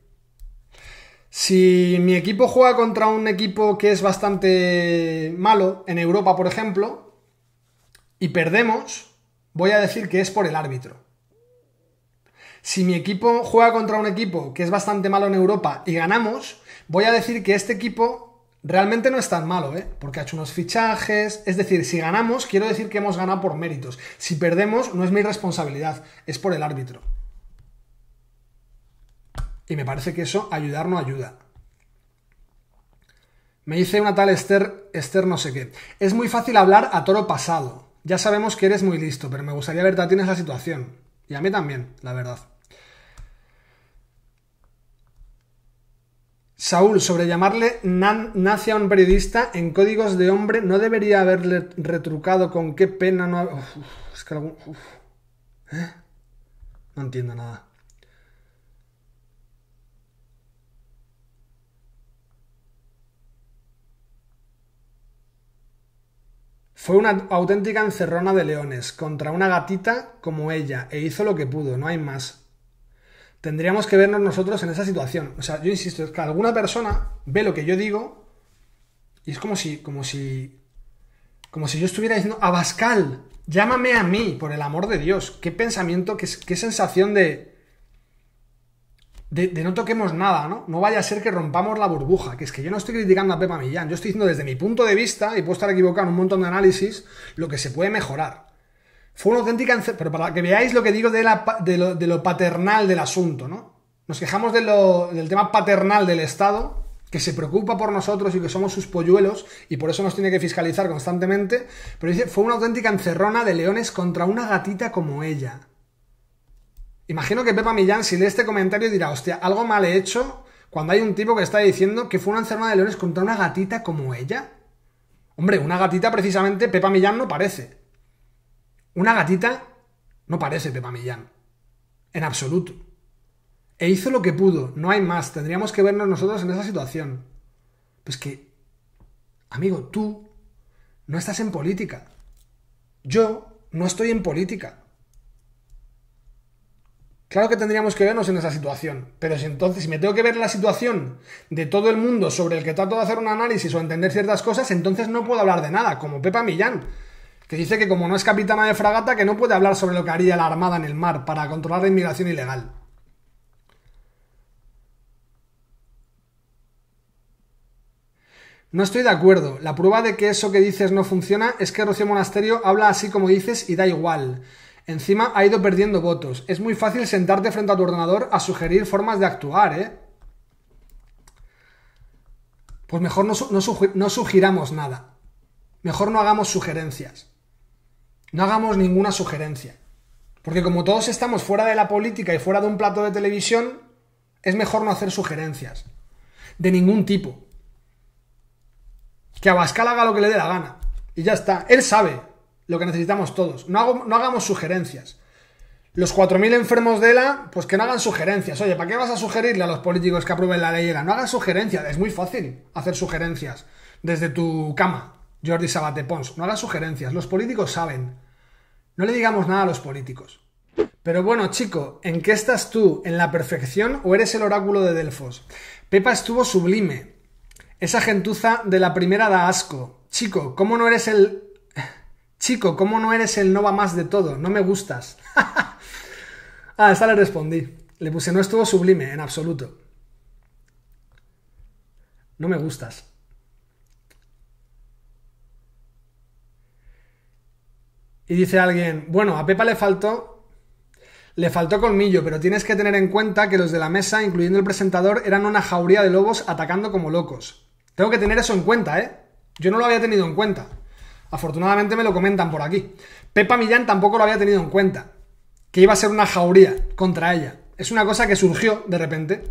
Speaker 1: Si mi equipo juega contra un equipo que es bastante malo, en Europa por ejemplo, y perdemos, voy a decir que es por el árbitro. Si mi equipo juega contra un equipo que es bastante malo en Europa y ganamos, voy a decir que este equipo realmente no es tan malo, ¿eh? Porque ha hecho unos fichajes. Es decir, si ganamos, quiero decir que hemos ganado por méritos. Si perdemos, no es mi responsabilidad, es por el árbitro. Y me parece que eso ayudar no ayuda. Me dice una tal Esther, Esther no sé qué. Es muy fácil hablar a toro pasado. Ya sabemos que eres muy listo, pero me gustaría verte a ti en esa situación. Y a mí también, la verdad. Saúl, sobre llamarle a un periodista en códigos de hombre, ¿no debería haberle retrucado con qué pena no... es que algún... ¿Eh? No entiendo nada. Fue una auténtica encerrona de leones contra una gatita como ella e hizo lo que pudo, no hay más. Tendríamos que vernos nosotros en esa situación. O sea, yo insisto, es que alguna persona ve lo que yo digo y es como si, como si, como si yo estuviera diciendo, Abascal, llámame a mí, por el amor de Dios. Qué pensamiento, qué, qué sensación de, de, no toquemos nada, ¿no? No vaya a ser que rompamos la burbuja, que es que yo no estoy criticando a Pepa Millán, yo estoy diciendo desde mi punto de vista, y puedo estar equivocado en un montón de análisis, lo que se puede mejorar. Fue una auténtica... Pero para que veáis lo que digo de, lo, paternal del asunto, ¿no? Nos quejamos del tema paternal del Estado, que se preocupa por nosotros y que somos sus polluelos, y por eso nos tiene que fiscalizar constantemente, pero dice, fue una auténtica encerrona de leones contra una gatita como ella. Imagino que Pepa Millán, si lee este comentario, dirá, hostia, algo mal he hecho cuando hay un tipo que está diciendo que fue una enferma de leones contra una gatita como ella. Hombre, una gatita precisamente Pepa Millán no parece. Una gatita no parece Pepa Millán. En absoluto. E hizo lo que pudo, no hay más. Tendríamos que vernos nosotros en esa situación. Pues que, amigo, tú no estás en política. Yo no estoy en política. Claro que tendríamos que vernos en esa situación, pero si entonces si me tengo que ver la situación de todo el mundo sobre el que trato de hacer un análisis o entender ciertas cosas, entonces no puedo hablar de nada, como Pepa Millán. que dice que como no es capitana de fragata, que no puede hablar sobre lo que haría la Armada en el mar para controlar la inmigración ilegal. No estoy de acuerdo. La prueba de que eso que dices no funciona es que Rocío Monasterio habla así como dices y da igual. Encima ha ido perdiendo votos. Es muy fácil sentarte frente a tu ordenador a sugerir formas de actuar, ¿eh? Pues mejor no, no sugiramos nada. Mejor no hagamos sugerencias. No hagamos ninguna sugerencia. Porque como todos estamos fuera de la política y fuera de un plato de televisión, es mejor no hacer sugerencias. De ningún tipo. Que Abascal haga lo que le dé la gana. Y ya está. Él sabe lo que necesitamos todos. No, no hagamos sugerencias. Los 4.000 enfermos de ELA, pues que no hagan sugerencias. Oye, ¿para qué vas a sugerirle a los políticos que aprueben la ley ELA? No hagas sugerencias. Es muy fácil hacer sugerencias desde tu cama, Jordi Sabate Pons. No hagas sugerencias. Los políticos saben. No le digamos nada a los políticos. Pero bueno, chico, ¿en qué estás tú? ¿En la perfección o eres el oráculo de Delfos? Pepa estuvo sublime. Esa gentuza de la primera da asco. Chico, ¿cómo no eres el... Chico, ¿cómo no eres el no va más de todo? No me gustas. (laughs) ah, esta le respondí. Le puse, no estuvo sublime, en absoluto. No me gustas. Y dice alguien, bueno, a Pepa le faltó le faltó colmillo, pero tienes que tener en cuenta que los de la mesa, incluyendo el presentador, eran una jauría de lobos atacando como locos. Tengo que tener eso en cuenta, ¿eh? Yo no lo había tenido en cuenta. Afortunadamente me lo comentan por aquí. Pepa Millán tampoco lo había tenido en cuenta. Que iba a ser una jauría contra ella. Es una cosa que surgió de repente.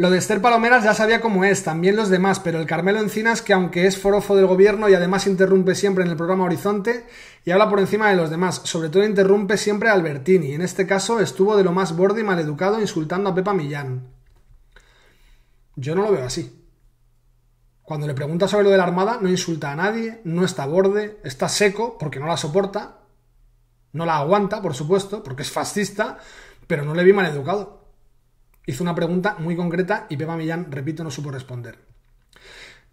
Speaker 1: Lo de Esther Palomeras ya sabía cómo es, también los demás, pero el Carmelo Encinas, que aunque es forofo del gobierno y además interrumpe siempre en el programa Horizonte y habla por encima de los demás, sobre todo interrumpe siempre a Albertini. En este caso estuvo de lo más borde y maleducado insultando a Pepa Millán. Yo no lo veo así. Cuando le pregunta sobre lo de la Armada, no insulta a nadie, no está a borde, está seco porque no la soporta, no la aguanta, por supuesto, porque es fascista, pero no le vi mal educado. Hizo una pregunta muy concreta y Pepa Millán, repito, no supo responder.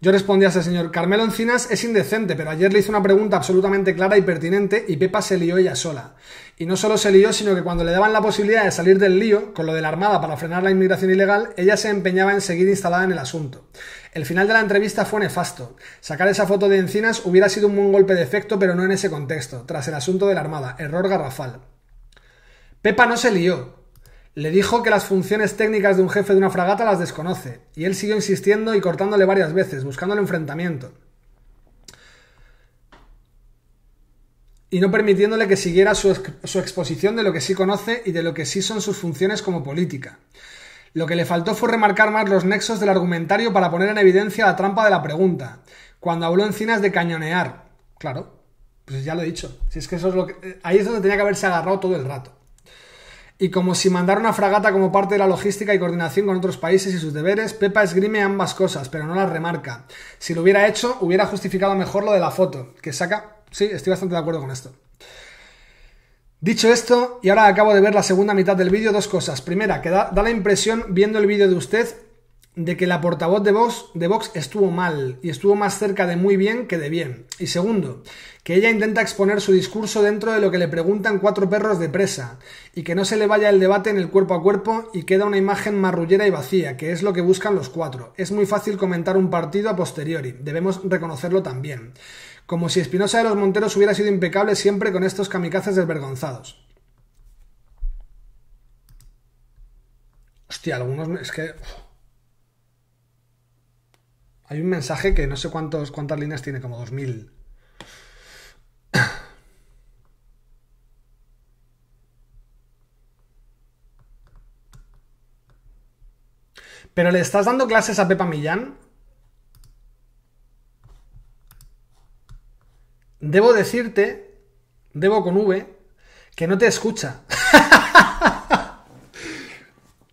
Speaker 1: Yo respondí a ese señor, Carmelo Encinas es indecente, pero ayer le hice una pregunta absolutamente clara y pertinente y Pepa se lió ella sola. Y no solo se lió, sino que cuando le daban la posibilidad de salir del lío, con lo de la Armada para frenar la inmigración ilegal, ella se empeñaba en seguir instalada en el asunto. El final de la entrevista fue nefasto. Sacar esa foto de Encinas hubiera sido un buen golpe de efecto, pero no en ese contexto, tras el asunto de la Armada. Error garrafal. Pepa no se lió, le dijo que las funciones técnicas de un jefe de una fragata las desconoce, y él siguió insistiendo y cortándole varias veces, buscando el enfrentamiento. Y no permitiéndole que siguiera su, exposición de lo que sí conoce y de lo que sí son sus funciones como política. Lo que le faltó fue remarcar más los nexos del argumentario para poner en evidencia la trampa de la pregunta, cuando habló Encinas de cañonear. Claro, pues ya lo he dicho. Si es que eso es lo que. Eh, ahí es donde tenía que haberse agarrado todo el rato y como si mandara una fragata como parte de la logística y coordinación con otros países y sus deberes, Pepa esgrime ambas cosas, pero no las remarca. Si lo hubiera hecho, hubiera justificado mejor lo de la foto, que saca... Sí, estoy bastante de acuerdo con esto. Dicho esto, y ahora acabo de ver la segunda mitad del vídeo, dos cosas. Primera, que da, da la impresión, viendo el vídeo de usted, de que la portavoz de Vox, de Vox estuvo mal y estuvo más cerca de muy bien que de bien. Y segundo, que ella intenta exponer su discurso dentro de lo que le preguntan cuatro perros de presa y que no se le vaya el debate en el cuerpo a cuerpo y queda una imagen marrullera y vacía, que es lo que buscan los cuatro. Es muy fácil comentar un partido a posteriori, debemos reconocerlo también. Como si Espinosa de los Monteros hubiera sido impecable siempre con estos kamikazes desvergonzados. Hostia, algunos... Es que... Hay un mensaje que no sé cuántos, cuántas líneas tiene, como 2000. Pero le estás dando clases a Pepa Millán. Debo decirte, debo con V, que no te escucha.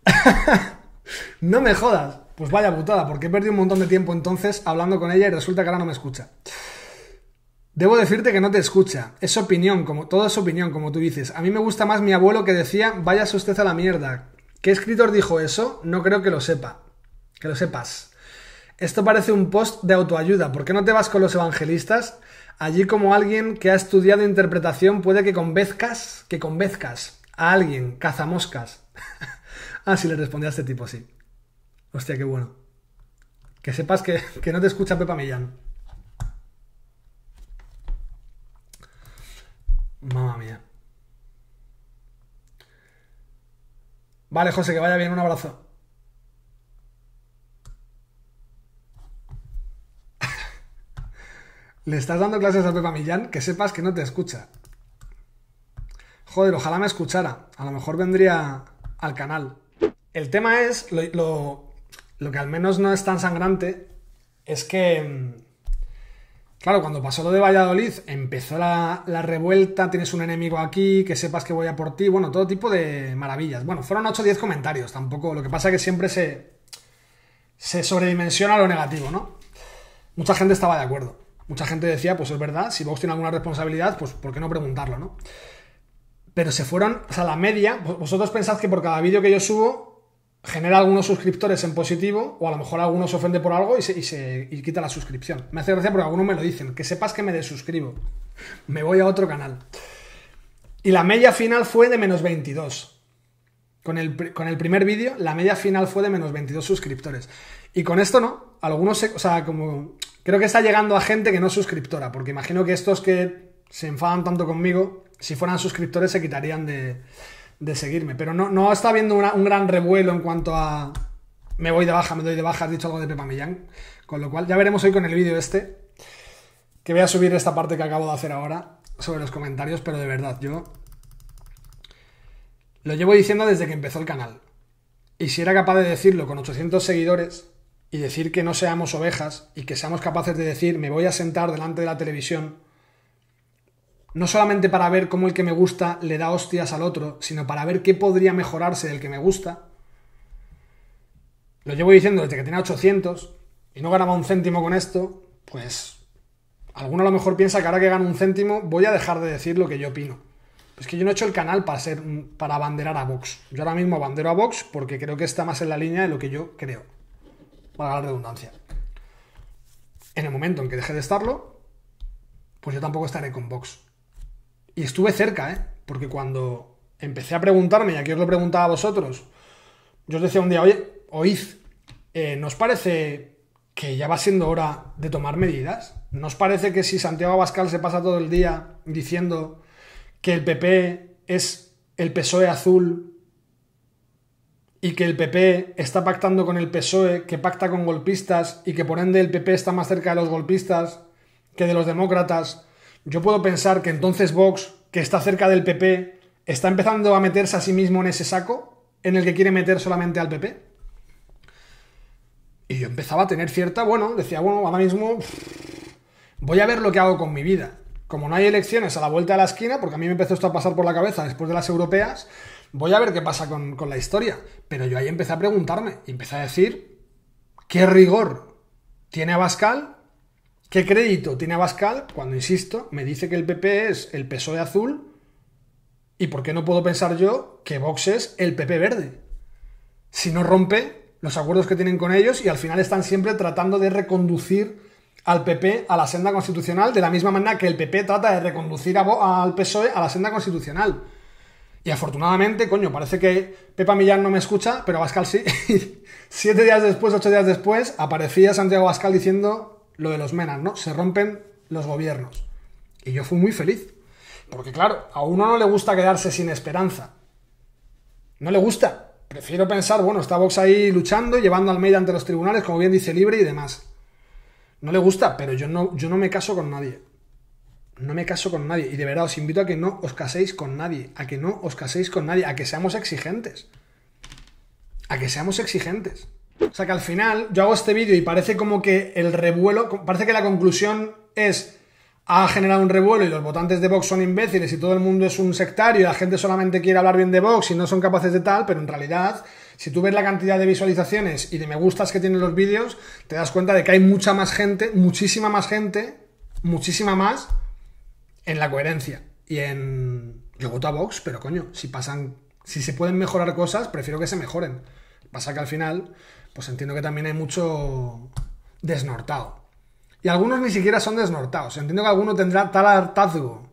Speaker 1: (laughs) no me jodas. Pues vaya putada, porque he perdido un montón de tiempo entonces hablando con ella y resulta que ahora no me escucha. Debo decirte que no te escucha. Es opinión, como todo es opinión, como tú dices. A mí me gusta más mi abuelo que decía, váyase usted a la mierda. ¿Qué escritor dijo eso? No creo que lo sepa. Que lo sepas. Esto parece un post de autoayuda. ¿Por qué no te vas con los evangelistas? Allí como alguien que ha estudiado interpretación puede que convenzcas, que convenzcas a alguien, cazamoscas. (laughs) ah, sí, le respondí a este tipo, sí. Hostia, qué bueno. Que sepas que, que no te escucha Pepa Millán. Mamma mía. Vale, José, que vaya bien, un abrazo. (laughs) Le estás dando clases a Pepa Millán, que sepas que no te escucha. Joder, ojalá me escuchara. A lo mejor vendría al canal. El tema es, lo, que al menos no es tan sangrante, es que, mm, claro, cuando pasó lo de Valladolid, empezó la, la, revuelta, tienes un enemigo aquí, que sepas que voy a por ti, bueno, todo tipo de maravillas. Bueno, fueron 8 o 10 comentarios, tampoco, lo que pasa es que siempre se, se sobredimensiona lo negativo, ¿no? Mucha gente estaba de acuerdo. Mucha gente decía, pues es verdad, si Vox tiene alguna responsabilidad, pues ¿por qué no preguntarlo, no? Pero se fueron, o sea, la media, vosotros pensad que por cada vídeo que yo subo genera algunos suscriptores en positivo, o a lo mejor algunos ofende por algo y se, y se y quita la suscripción. Me hace gracia porque algunos me lo dicen, que sepas que me desuscribo. Me voy a otro canal. Y la media final fue de menos 22. Con el, con el primer vídeo, la media final fue de menos 22 suscriptores. Y con esto no. Algunos, se, o sea, como Creo que está llegando a gente que no es suscriptora, porque imagino que estos que se enfadan tanto conmigo, si fueran suscriptores se quitarían de, seguirme. Pero no, no está habiendo un gran revuelo en cuanto a me voy de baja, me doy de baja, has dicho algo de Pepa Millán. Con lo cual ya veremos hoy con el vídeo este, que voy a subir esta parte que acabo de hacer ahora sobre los comentarios, pero de verdad, yo lo llevo diciendo desde que empezó el canal. Y si era capaz de decirlo con 800 seguidores, y decir que no seamos ovejas y que seamos capaces de decir me voy a sentar delante de la televisión, no solamente para ver cómo el que me gusta le da hostias al otro, sino para ver qué podría mejorarse del que me gusta. Lo llevo diciendo desde que tenía 800 y no ganaba un céntimo con esto, pues alguno a lo mejor piensa que ahora que gano un céntimo voy a dejar de decir lo que yo opino. Es que yo no he hecho el canal para ser para abanderar a Vox. Yo ahora mismo abandero a Vox porque creo que está más en la línea de lo que yo creo valga la redundancia. En el momento en que deje de estarlo, pues yo tampoco estaré con Vox. Y estuve cerca, ¿eh? Porque cuando empecé a preguntarme, y aquí os lo preguntaba a vosotros, yo os decía un día, oye, oíd, eh, ¿nos parece que ya va siendo hora de tomar medidas? ¿Nos parece que si Santiago Abascal se pasa todo el día diciendo que el PP es el PSOE azul y que el PP está pactando con el PSOE, que pacta con golpistas y que por ende el PP está más cerca de los golpistas que de los demócratas, yo puedo pensar que entonces Vox, que está cerca del PP, está empezando a meterse a sí mismo en ese saco en el que quiere meter solamente al PP. Y yo empezaba a tener cierta, bueno, decía, bueno, ahora mismo voy a ver lo que hago con mi vida. Como no hay elecciones a la vuelta de la esquina, porque a mí me empezó esto a pasar por la cabeza después de las europeas, voy a ver qué pasa con, la historia. Pero yo ahí empecé a preguntarme y empecé a decir, ¿qué rigor tiene Abascal? ¿Qué crédito tiene Abascal cuando, insisto, me dice que el PP es el PSOE azul? ¿Y por qué no puedo pensar yo que Vox es el PP verde? Si no rompe los acuerdos que tienen con ellos y al final están siempre tratando de reconducir al PP a la senda constitucional de la misma manera que el PP trata de reconducir al PSOE a la senda constitucional. Y afortunadamente, coño, parece que Pepa Millán no me escucha, pero Abascal sí. (laughs) Siete días después, ocho días después, aparecía Santiago Abascal diciendo lo de los menas, ¿no? Se rompen los gobiernos. Y yo fui muy feliz. Porque claro, a uno no le gusta quedarse sin esperanza. No le gusta. Prefiero pensar, bueno, está Vox ahí luchando, llevando al Almeida ante los tribunales, como bien dice, libre y demás. No le gusta, pero yo no, yo no me caso con nadie no me caso con nadie. Y de verdad os invito a que no os caséis con nadie. A que no os caséis con nadie. A que seamos exigentes. A que seamos exigentes. O sea que al final yo hago este vídeo y parece como que el revuelo, parece que la conclusión es ha generado un revuelo y los votantes de Vox son imbéciles y todo el mundo es un sectario y la gente solamente quiere hablar bien de Vox y no son capaces de tal, pero en realidad, si tú ves la cantidad de visualizaciones y de me gustas que tienen los vídeos, te das cuenta de que hay mucha más gente, muchísima más gente, muchísima más, en la coherencia y en... Yo voto a Vox, pero coño, si pasan... Si se pueden mejorar cosas, prefiero que se mejoren. Pasa que al final, pues entiendo que también hay mucho... desnortado. Y algunos ni siquiera son desnortados. Entiendo que alguno tendrá tal hartazgo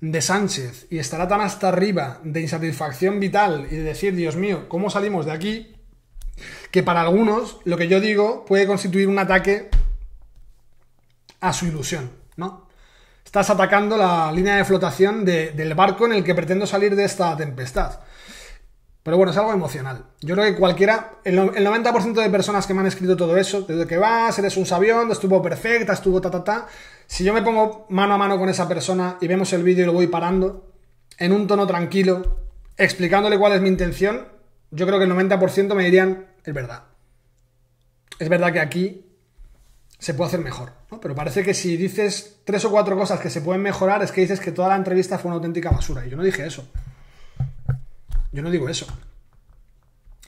Speaker 1: de Sánchez y estará tan hasta arriba de insatisfacción vital y de decir, Dios mío, ¿cómo salimos de aquí? Que para algunos lo que yo digo puede constituir un ataque a su ilusión, ¿no? Estás atacando la línea de flotación del barco en el que pretendo salir de esta tempestad. Pero bueno, es algo emocional. Yo creo que cualquiera, el, 90% de personas que me han escrito todo eso, desde que vas, eres un sabión, estuvo perfecta, estuvo ta, ta, ta. Si yo me pongo mano a mano con esa persona y vemos el vídeo y lo voy parando, en un tono tranquilo, explicándole cuál es mi intención, yo creo que el 90% me dirían, es verdad. Es verdad que aquí se puede hacer mejor, ¿no? Pero parece que si dices tres o cuatro cosas que se pueden mejorar, es que dices que toda la entrevista fue una auténtica basura. Y yo no dije eso. Yo no digo eso.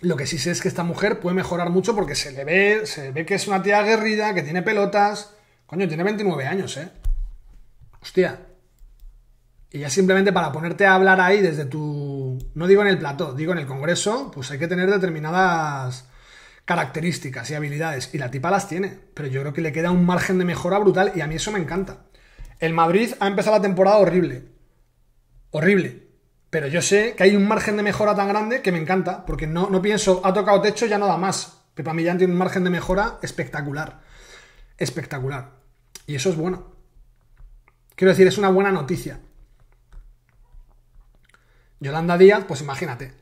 Speaker 1: Lo que sí sé es que esta mujer puede mejorar mucho porque se le ve, se ve que es una tía aguerrida, que tiene pelotas. Coño, tiene 29 años, ¿eh? Hostia. Y ya simplemente para ponerte a hablar ahí desde tu... No digo en el plató, digo en el Congreso, pues hay que tener determinadas características y habilidades. Y la tipa las tiene. Pero yo creo que le queda un margen de mejora brutal y a mí eso me encanta. El Madrid ha empezado la temporada horrible. Horrible. Pero yo sé que hay un margen de mejora tan grande que me encanta, porque no, no pienso, ha tocado techo, ya no da más. Mí ya tiene un margen de mejora espectacular. Espectacular. Y eso es bueno. Quiero decir, es una buena noticia. Yolanda Díaz, pues imagínate,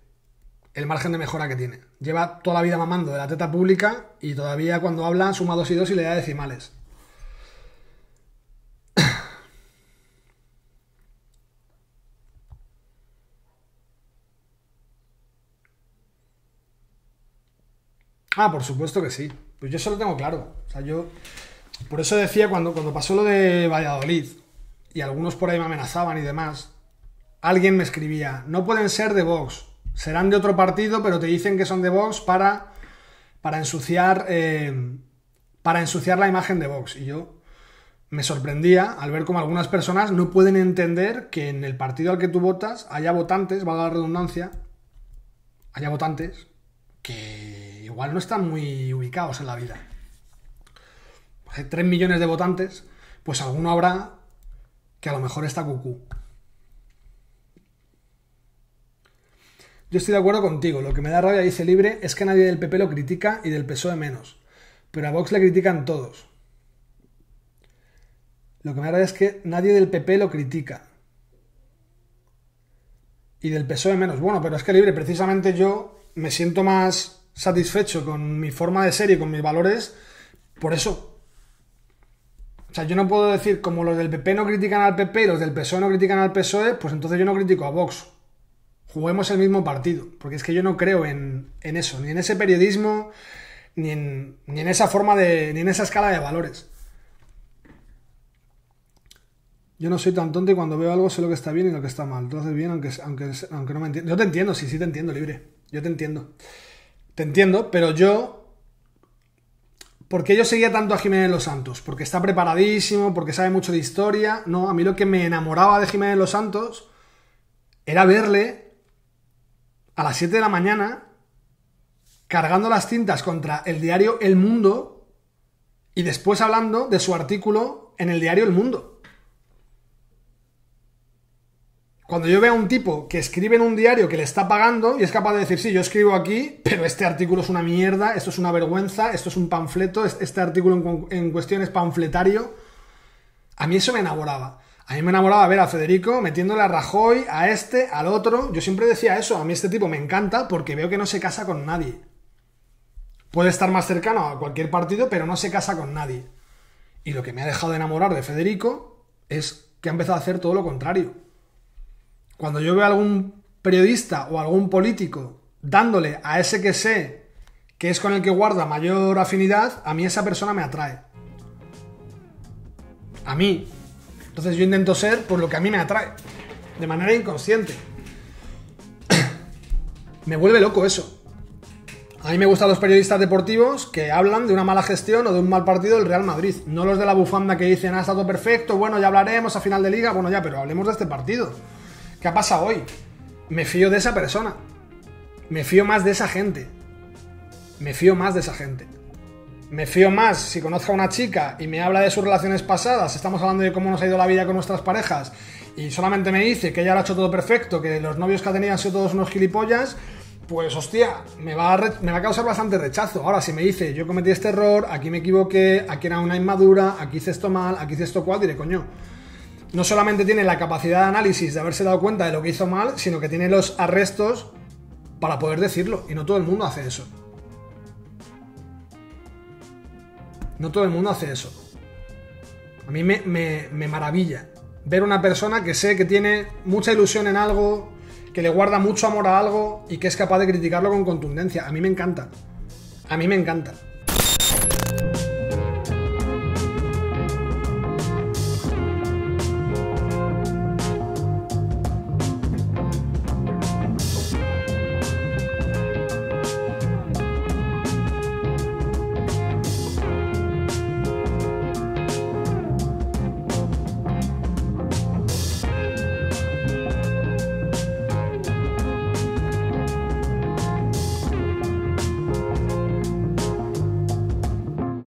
Speaker 1: el margen de mejora que tiene. Lleva toda la vida mamando de la teta pública y todavía cuando habla suma dos y dos y le da decimales. Ah, por supuesto que sí. Pues yo eso lo tengo claro. O sea, yo. Por eso decía cuando, cuando pasó lo de Valladolid y algunos por ahí me amenazaban y demás, alguien me escribía, no pueden ser de Vox, serán de otro partido, pero te dicen que son de Vox para, para ensuciar. Eh, para ensuciar la imagen de Vox. Y yo me sorprendía al ver cómo algunas personas no pueden entender que en el partido al que tú votas haya votantes, valga la redundancia, haya votantes que igual no están muy ubicados en la vida. Hay 3 millones de votantes, pues alguno habrá que a lo mejor está cucú. Yo estoy de acuerdo contigo. Lo que me da rabia, dice Libre, es que nadie del PP lo critica y del PSOE menos. Pero a Vox le critican todos. Lo que me da rabia es que nadie del PP lo critica. Y del PSOE menos. Bueno, pero es que Libre, precisamente yo me siento más satisfecho con mi forma de ser y con mis valores por eso. O sea, yo no puedo decir, como los del PP no critican al PP y los del PSOE no critican al PSOE, pues entonces yo no critico a Vox. Juguemos el mismo partido, porque es que yo no creo en, eso, ni en ese periodismo, ni en, ni en esa forma de, ni en esa escala de valores. Yo no soy tan tonto y cuando veo algo sé lo que está bien y lo que está mal. Entonces bien, aunque, aunque, aunque no me entiendo. Yo te entiendo, sí, sí te entiendo, libre. Yo te entiendo. Te entiendo, pero yo. ¿Por qué yo seguía tanto a Jiménez Los Santos? Porque está preparadísimo, porque sabe mucho de historia. No, a mí lo que me enamoraba de Jiménez Los Santos era verle a las 7 de la mañana cargando las cintas contra el diario El Mundo y después hablando de su artículo en el diario El Mundo. Cuando yo veo a un tipo que escribe en un diario que le está pagando y es capaz de decir, sí, yo escribo aquí, pero este artículo es una mierda, esto es una vergüenza, esto es un panfleto, este artículo en, cuestión es panfletario, a mí eso me enamoraba. A mí me enamoraba ver a Federico metiéndole a Rajoy, a este, al otro. Yo siempre decía eso, a mí este tipo me encanta porque veo que no se casa con nadie. Puede estar más cercano a cualquier partido, pero no se casa con nadie. Y lo que me ha dejado de enamorar de Federico es que ha empezado a hacer todo lo contrario cuando yo veo a algún periodista o algún político dándole a ese que sé que es con el que guarda mayor afinidad, a mí esa persona me atrae. A mí. Entonces yo intento ser por lo que a mí me atrae. De manera inconsciente. (coughs) me vuelve loco eso. A mí me gustan los periodistas deportivos que hablan de una mala gestión o de un mal partido del Real Madrid. No los de la bufanda que dicen, ha estado perfecto, bueno, ya hablaremos a final de liga. Bueno, ya, pero hablemos de este partido. ¿Qué ha pasado hoy? Me fío de esa persona. Me fío más de esa gente. Me fío más de esa gente. me fío más si conozco a una chica y me habla de sus relaciones pasadas, estamos hablando de cómo nos ha ido la vida con nuestras parejas y solamente me dice que ella lo ha hecho todo perfecto, que los novios que ha tenido han sido todos unos gilipollas, pues hostia, me va, a me va a causar bastante rechazo. Ahora, si me dice, yo cometí este error, aquí me equivoqué, aquí era una inmadura, aquí hice esto mal, aquí hice esto cual, diré, coño. No solamente tiene la capacidad de análisis de haberse dado cuenta de lo que hizo mal, sino que tiene los arrestos para poder decirlo. Y no todo el mundo hace eso. No todo el mundo hace eso. A mí me, me maravilla ver una persona que sé que tiene mucha ilusión en algo, que le guarda mucho amor a algo y que es capaz de criticarlo con contundencia. A mí me encanta. A mí me encanta.